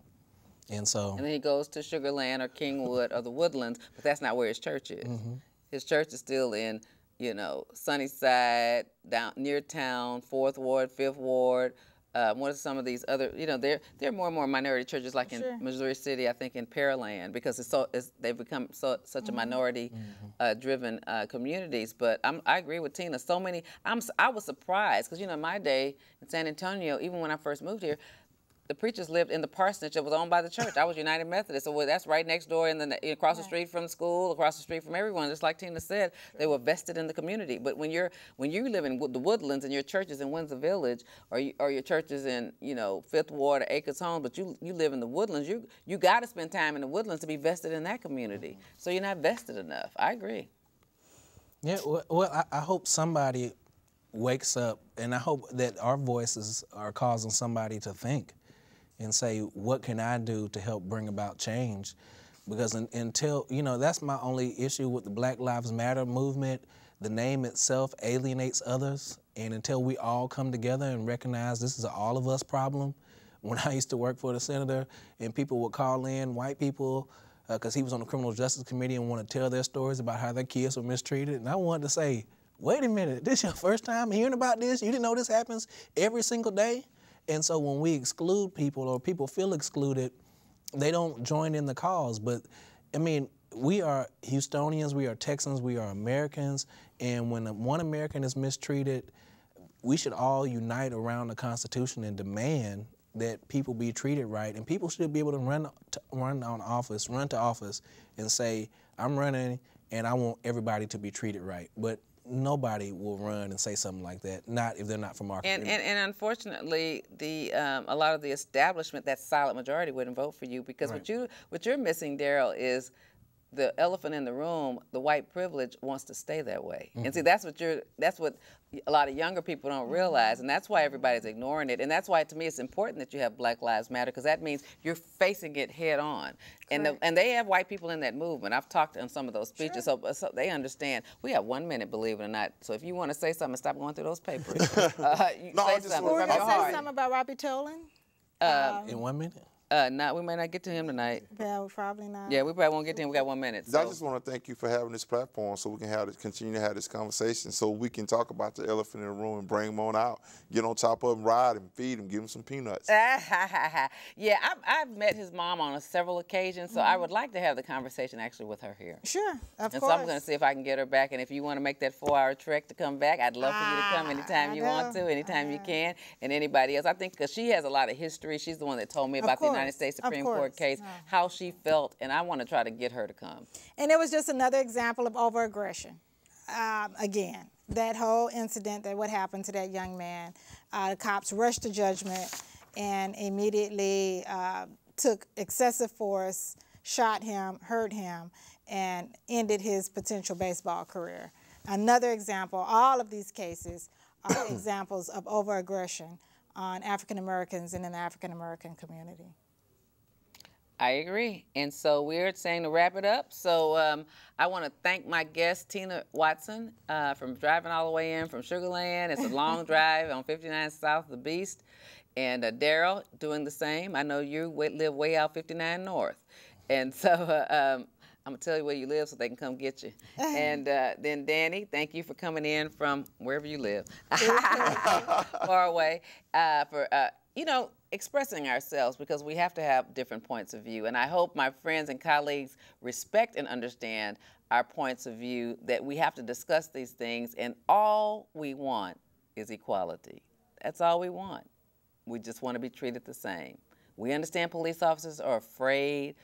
And so, And then he goes to Sugarland or Kingwood or the Woodlands, but that's not where his church is. Mm-hmm. His church is still in, you know, Sunnyside, down near town, Fourth Ward, Fifth Ward, um, what are some of these other? You know, there there are more and more minority churches, like in Missouri City, I think in Pearland, because it's so it's, they've become so such a minority uh, driven uh, communities. But I'm, I agree with Teana. So many. I'm s- I was surprised because you know in my day in San Antonio, even when I first moved here. The preachers lived in the parsonage that was owned by the church. I was United Methodist, so that's right next door, and then across the street from school, across the street from everyone. Just like Teana said, they were vested in the community. But when you're when you live in the Woodlands and your church is in Windsor Village, or you, or your church is in you know Fifth Ward or Acres Home, but you you live in the Woodlands, you you got to spend time in the Woodlands to be vested in that community. Mm-hmm. So you're not vested enough. I agree. Yeah, well, well I, I hope somebody wakes up, and I hope that our voices are causing somebody to think and say, what can I do to help bring about change? Because un, until, you know, that's my only issue with the Black Lives Matter movement. The name itself alienates others, and until we all come together and recognize this is an all of us problem. (laughs) When I used to work for the senator, and people would call in, white people, uh, because he was on the criminal justice committee and want to tell their stories about how their kids were mistreated. And I wanted to say, wait a minute, this your first time hearing about this? You didn't know this happens every single day? And so when we exclude people or people feel excluded, they don't join in the cause. But I mean, we are Houstonians, we are Texans, we are Americans, and when one American is mistreated, we should all unite around the Constitution and demand that people be treated right, and people should be able to run to, run on office, run to office, and say, "I'm running, and I want everybody to be treated right." But nobody will run and say something like that. Not if they're not from our And, community. and, and unfortunately, the um, a lot of the establishment, that silent majority, wouldn't vote for you because what you what you're missing, Darrell, is the elephant in the room. The white privilege wants to stay that way, and see mm-hmm. that's what you're that's what a lot of younger people don't mm-hmm. realize, and that's why everybody's ignoring it, and that's why to me it's important that you have Black Lives Matter because that means you're facing it head on, and the, and they have white people in that movement. I've talked on some of those speeches, so, so they understand. We have one minute, believe it or not. So if you want to say something, stop going through those papers. (laughs) uh, you No, I just something wanted from to Say something about Robbie Tolan? Uh, um, in one minute. Uh, not, we might not get to him tonight. Yeah, probably not. Yeah, we probably won't get to him. We got one minute. I just want to thank you for having this platform so we can have this, continue to have this conversation so we can talk about the elephant in the room and bring them on out. Get on top of them, ride them, feed him, give him some peanuts. (laughs) yeah, I've, I've met his mom on several occasions, so I would like to have the conversation actually with her here. Sure, of And course. so I'm going to see if I can get her back. And if you want to make that four-hour trek to come back, I'd love for you to come Ah, anytime I you want to, anytime you can. And anybody else, I think, because she has a lot of history. She's the one that told me about the United States Supreme Court case, Ah. how she felt, and I want to try to get her to come. And it was just another example of overaggression. Um, again, that whole incident that what happened to that young man, uh, the cops rushed to judgment and immediately uh, took excessive force, shot him, hurt him, and ended his potential baseball career. Another example, all of these cases are (coughs) examples of overaggression on African Americans and in the African American community. I agree. And so we're saying to wrap it up. So um, I want to thank my guest, Teana Watson, uh, from driving all the way in from Sugarland. It's a long (laughs) drive on 59 South of the Beast. And uh, Darrell doing the same. I know you live way out 59 North. And so uh, um, I'm going to tell you where you live so they can come get you. and (laughs) uh, then Danny, thank you for coming in from wherever you live, (laughs) far away, uh, for, uh, you know, expressing ourselves because we have to have different points of view. And I hope my friends and colleagues respect and understand our points of view that we have to discuss these things and all we want is equality. That's all we want. We just want to be treated the same. We understand police officers are afraid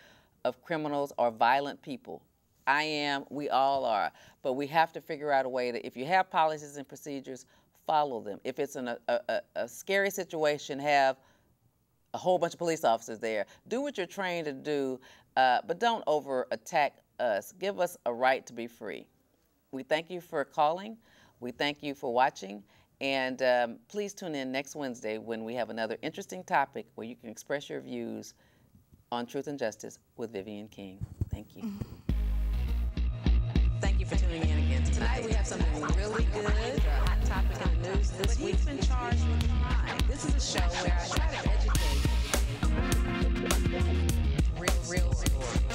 of criminals or violent people. I am, we all are. But we have to figure out a way that if you have policies and procedures, follow them. If it's in a, a, a- a scary situation, have a whole bunch of police officers there. Do what you're trained to do, uh, but don't over attack us. Give us a right to be free. We thank you for calling. We thank you for watching. And um, please tune in next Wednesday when we have another interesting topic where you can express your views on Truth and Justice with Vivian King. Thank you. Thank you for tuning in again. Tonight we have something really good, a hot topic in the news this week. He's been charged with crime. This is a show where I try to educate real, real stories.